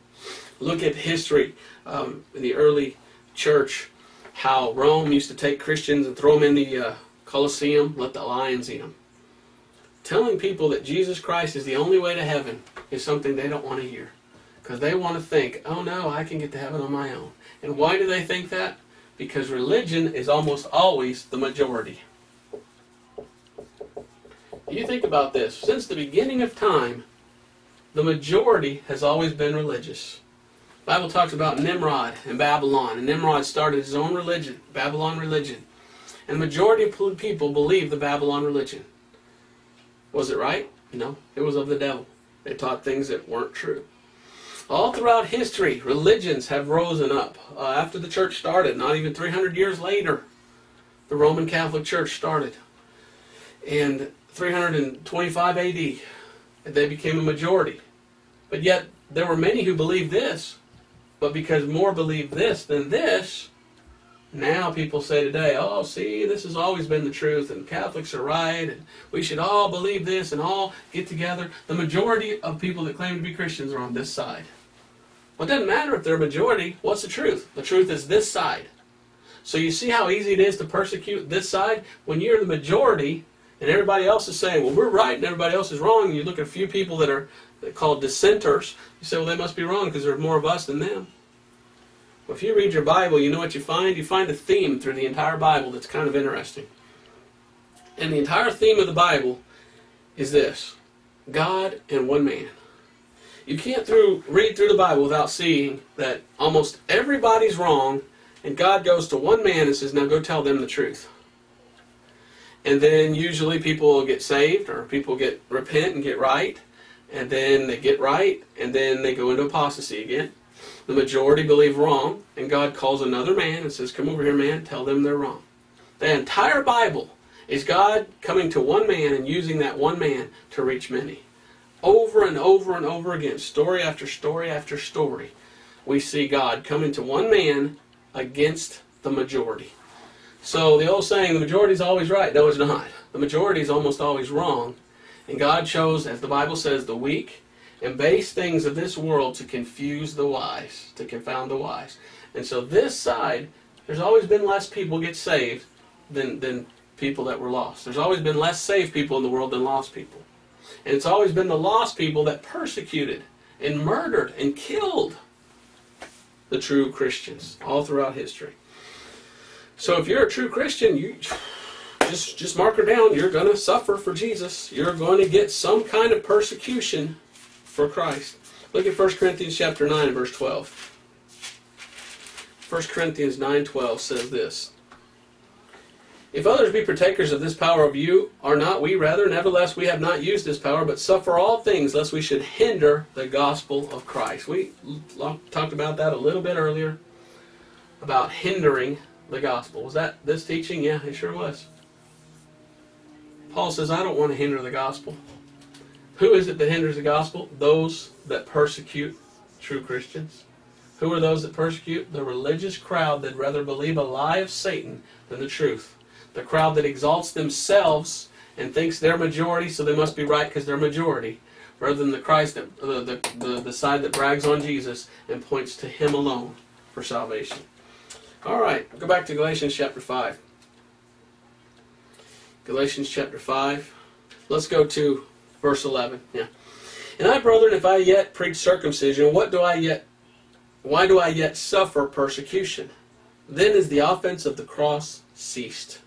Look at history um, in the early church, how Rome used to take Christians and throw them in the uh, Colosseum, let the lions eat them. Telling people that Jesus Christ is the only way to heaven is something they don't want to hear. Because they want to think, oh no, I can get to heaven on my own. And why do they think that? Because religion is almost always the majority. You think about this. Since the beginning of time, the majority has always been religious. Bible talks about Nimrod and Babylon, and Nimrod started his own religion, Babylon religion. And the majority of people believe the Babylon religion. Was it right? No, it was of the devil. They taught things that weren't true. All throughout history, religions have risen up. Uh, after the church started, not even 300 years later, the Roman Catholic Church started. And 325 AD, they became a majority. But yet, there were many who believed this. But because more believed this than this, now people say today, oh, see, this has always been the truth, and Catholics are right, and we should all believe this and all get together. The majority of people that claim to be Christians are on this side. Well, it doesn't matter if they're a majority. What's the truth? The truth is this side. So you see how easy it is to persecute this side? When you're the majority and everybody else is saying, well, we're right and everybody else is wrong, and you look at a few people that are called dissenters, you say, well, they must be wrong because there's more of us than them. Well, if you read your Bible, you know what you find? You find a theme through the entire Bible that's kind of interesting. And the entire theme of the Bible is this God and one man. You can't through, read through the Bible without seeing that almost everybody's wrong, and God goes to one man and says, Now go tell them the truth. And then usually people get saved, or people get repent and get right, and then they get right, and then they go into apostasy again. The majority believe wrong, and God calls another man and says, Come over here, man, tell them they're wrong. The entire Bible is God coming to one man and using that one man to reach many. Over and over and over again, story after story after story, we see God coming to one man against the majority. So the old saying, the majority is always right. No, it's not. The majority is almost always wrong. And God chose, as the Bible says, the weak and base things of this world to confuse the wise, to confound the wise. And so this side, there's always been less people get saved than, than people that were lost. There's always been less saved people in the world than lost people. And it's always been the lost people that persecuted and murdered and killed the true Christians all throughout history. So if you're a true Christian, you just just mark her down. You're going to suffer for Jesus. You're going to get some kind of persecution for Christ. Look at 1 Corinthians chapter 9 verse 12. 1 Corinthians 9:12 says this. If others be partakers of this power of you, are not we rather? Nevertheless, we have not used this power, but suffer all things, lest we should hinder the gospel of Christ. We talked about that a little bit earlier, about hindering the gospel. Was that this teaching? Yeah, it sure was. Paul says, I don't want to hinder the gospel. Who is it that hinders the gospel? Those that persecute true Christians. Who are those that persecute? The religious crowd that rather believe a lie of Satan than the truth the crowd that exalts themselves and thinks they're majority, so they must be right because they're majority, rather than the Christ that the, the, the, side that brags on Jesus and points to Him alone for salvation. All right, go back to Galatians chapter five. Galatians chapter five. Let's go to verse eleven. Yeah. And I, brethren, if I yet preach circumcision, what do I yet? Why do I yet suffer persecution? Then is the offense of the cross ceased.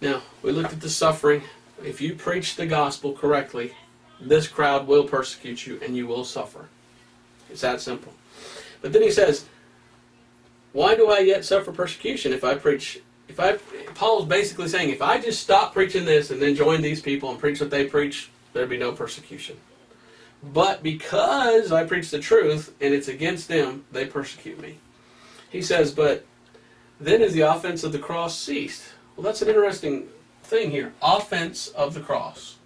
Now, we looked at the suffering. If you preach the gospel correctly, this crowd will persecute you and you will suffer. It's that simple. But then he says, Why do I yet suffer persecution if I preach? If I, Paul's basically saying, if I just stop preaching this and then join these people and preach what they preach, there'd be no persecution. But because I preach the truth and it's against them, they persecute me. He says, But then is the offense of the cross ceased? Well, that's an interesting thing here. Offense of the cross.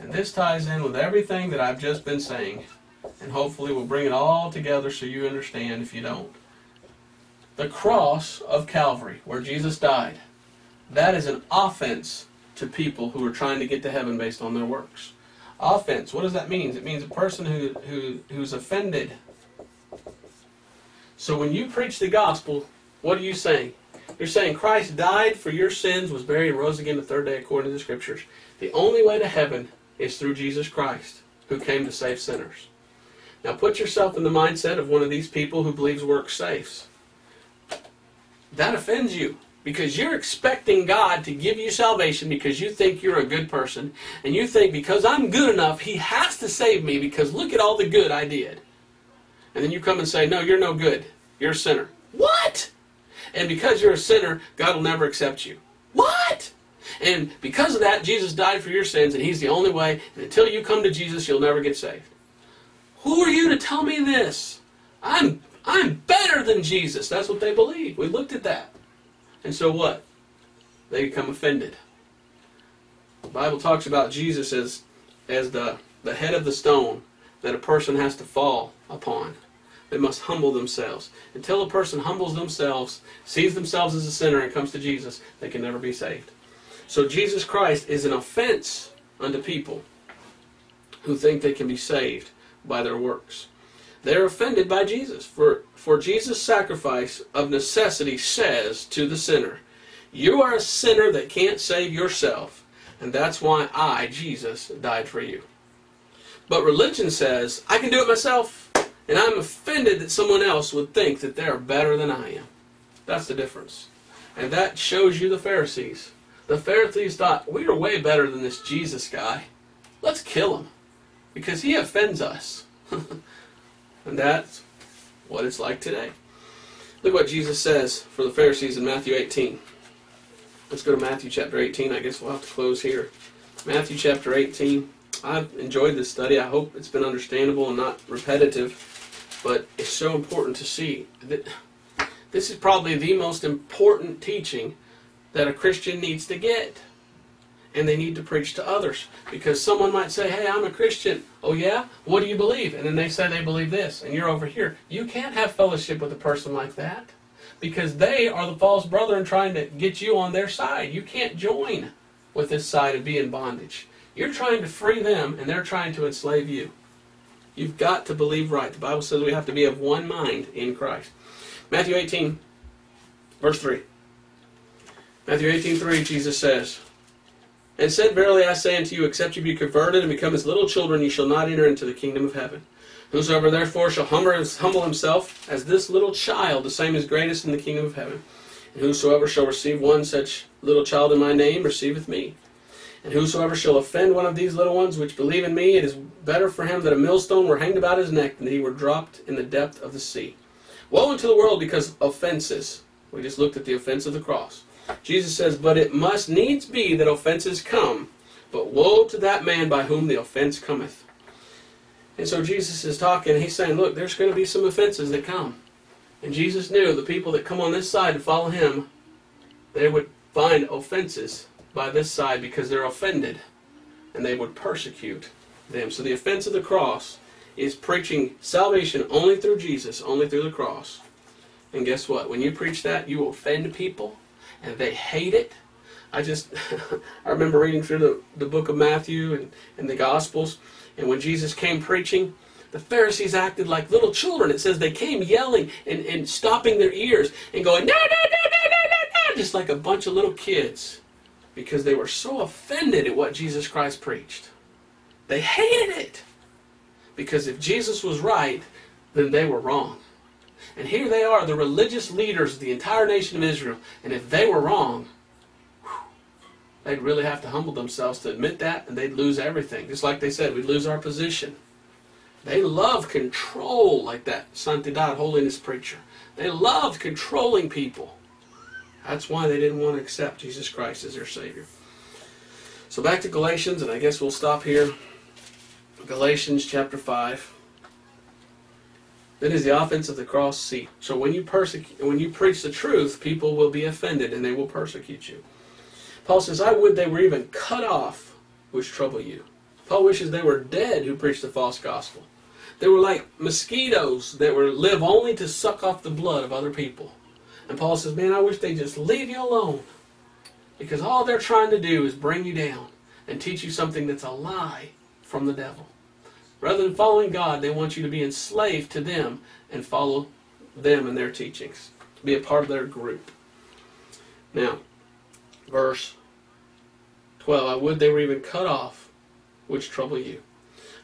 And this ties in with everything that I've just been saying. And hopefully we'll bring it all together so you understand if you don't. The cross of Calvary, where Jesus died, that is an offense to people who are trying to get to heaven based on their works. Offense, what does that mean? It means a person who, who, who's offended. So when you preach the gospel, what are you saying? You're saying Christ died for your sins, was buried, and rose again the third day according to the Scriptures. The only way to heaven is through Jesus Christ, who came to save sinners. Now put yourself in the mindset of one of these people who believes works saves. That offends you. Because you're expecting God to give you salvation because you think you're a good person. And you think because I'm good enough, He has to save me because look at all the good I did. And then you come and say, No, you're no good. You're a sinner. What? And because you're a sinner, God will never accept you. What? And because of that, Jesus died for your sins, and He's the only way. And until you come to Jesus, you'll never get saved. Who are you to tell me this? I'm I'm better than Jesus. That's what they believe. We looked at that. And so what? They become offended. The Bible talks about Jesus as as the, the head of the stone that a person has to fall upon. They must humble themselves. Until a person humbles themselves, sees themselves as a sinner, and comes to Jesus, they can never be saved. So Jesus Christ is an offense unto people who think they can be saved by their works. They're offended by Jesus. For, for Jesus' sacrifice of necessity says to the sinner, You are a sinner that can't save yourself, and that's why I, Jesus, died for you. But religion says, I can do it myself, and I'm offended that someone else would think that they're better than I am. That's the difference. And that shows you the Pharisees. The Pharisees thought, we are way better than this Jesus guy. Let's kill him because he offends us. and that's what it's like today. Look what Jesus says for the Pharisees in Matthew 18. Let's go to Matthew chapter 18. I guess we'll have to close here. Matthew chapter 18. I've enjoyed this study. I hope it's been understandable and not repetitive. But it's so important to see that this is probably the most important teaching that a Christian needs to get. And they need to preach to others. Because someone might say, Hey, I'm a Christian. Oh, yeah? What do you believe? And then they say they believe this. And you're over here. You can't have fellowship with a person like that. Because they are the false brethren trying to get you on their side. You can't join with this side and be in bondage. You're trying to free them, and they're trying to enslave you. You've got to believe right. The Bible says we have to be of one mind in Christ. Matthew 18, verse 3. Matthew 18, 3, Jesus says, And said, Verily I say unto you, except you be converted and become as little children, ye shall not enter into the kingdom of heaven. Whosoever therefore shall humble himself as this little child, the same is greatest in the kingdom of heaven. And whosoever shall receive one such little child in my name receiveth me. And whosoever shall offend one of these little ones which believe in me, it is better for him that a millstone were hanged about his neck than that he were dropped in the depth of the sea. Woe unto the world because offenses. We just looked at the offense of the cross. Jesus says, But it must needs be that offenses come, but woe to that man by whom the offense cometh. And so Jesus is talking, he's saying, Look, there's going to be some offenses that come. And Jesus knew the people that come on this side to follow him, they would find offenses by this side because they're offended. And they would persecute them. So the offense of the cross is preaching salvation only through Jesus, only through the cross. And guess what? When you preach that, you offend people and they hate it. I just, I remember reading through the, the book of Matthew and, and the Gospels, and when Jesus came preaching, the Pharisees acted like little children. It says they came yelling and, and stopping their ears and going, no, no, no, no, no, no, no, just like a bunch of little kids because they were so offended at what Jesus Christ preached. They hated it because if Jesus was right, then they were wrong. And here they are, the religious leaders of the entire nation of Israel. And if they were wrong, they'd really have to humble themselves to admit that, and they'd lose everything. Just like they said, we'd lose our position. They love control like that Santidad, holiness preacher. They loved controlling people. That's why they didn't want to accept Jesus Christ as their Savior. So back to Galatians, and I guess we'll stop here. Galatians chapter 5. That is the offense of the cross seat. So when you persecute, when you preach the truth, people will be offended and they will persecute you. Paul says, "I would they were even cut off, which trouble you." Paul wishes they were dead who preached the false gospel. They were like mosquitoes that were live only to suck off the blood of other people. And Paul says, "Man, I wish they just leave you alone, because all they're trying to do is bring you down and teach you something that's a lie from the devil." Rather than following God, they want you to be enslaved to them and follow them and their teachings, to be a part of their group. Now, verse 12 I would they were even cut off, which trouble you.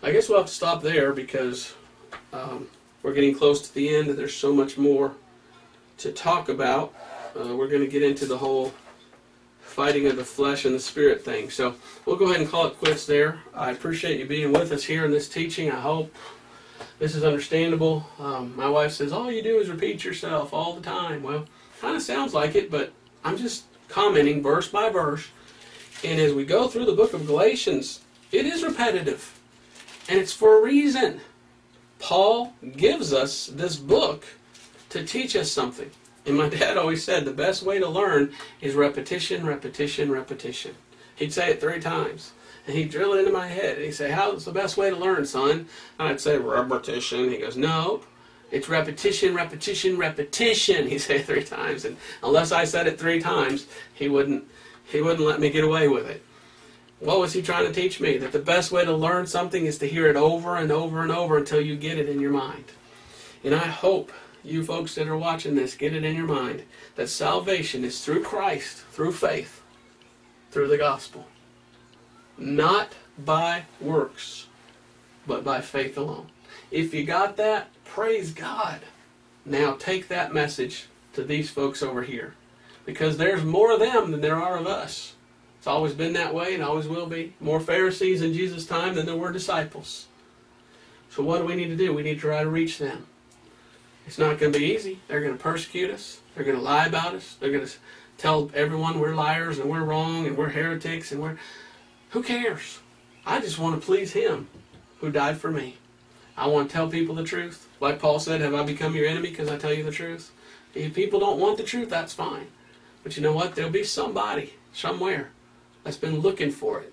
I guess we'll have to stop there because um, we're getting close to the end and there's so much more to talk about. uh, we're going to get into the whole fighting of the flesh and the spirit thing. So we'll go ahead and call it quits there. I appreciate you being with us here in this teaching. I hope this is understandable. Um, my wife says, all you do is repeat yourself all the time. Well, kind of sounds like it, but I'm just commenting verse by verse. And as we go through the book of Galatians, it is repetitive. And it's for a reason. Paul gives us this book to teach us something. And my dad always said the best way to learn is repetition, repetition, repetition. He'd say it three times. And he'd drill it into my head. And he'd say, How's the best way to learn, son? And I'd say, Repetition. He goes, No, it's repetition, repetition, repetition. He'd say three times. And unless I said it three times, he wouldn't he wouldn't let me get away with it. What was he trying to teach me? That the best way to learn something is to hear it over and over and over until you get it in your mind. And I hope you folks that are watching this get it in your mind that salvation is through Christ, through faith, through the gospel. Not by works, but by faith alone. If you got that, praise God. Now take that message to these folks over here. Because there's more of them than there are of us. It's always been that way and always will be. More Pharisees in Jesus' time than there were disciples. So what do we need to do? We need to try to reach them. It's not going to be easy. They're going to persecute us. They're going to lie about us. They're going to tell everyone we're liars and we're wrong and we're heretics and we're... Who cares? I just want to please Him who died for me. I want to tell people the truth. Like Paul said, have I become your enemy because I tell you the truth? If people don't want the truth, that's fine. But you know what? There'll be somebody somewhere that's been looking for it.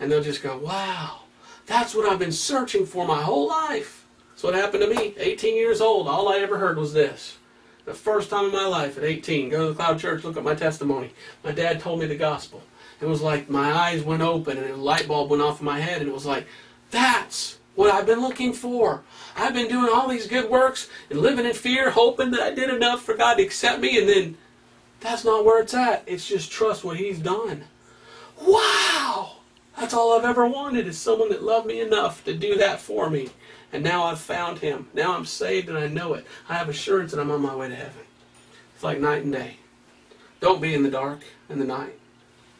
And they'll just go, wow, that's what I've been searching for my whole life. That's what happened to me. 18 years old, all I ever heard was this. The first time in my life at 18, go to the Cloud Church, look at my testimony. My dad told me the gospel. It was like my eyes went open and a light bulb went off in my head, and it was like, that's what I've been looking for. I've been doing all these good works and living in fear, hoping that I did enough for God to accept me, and then that's not where it's at. It's just trust what He's done. Wow! That's all I've ever wanted is someone that loved me enough to do that for me. And now I've found Him. Now I'm saved and I know it. I have assurance that I'm on my way to heaven. It's like night and day. Don't be in the dark and the night.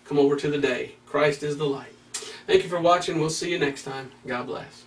Come over to the day. Christ is the light. Thank you for watching. We'll see you next time. God bless.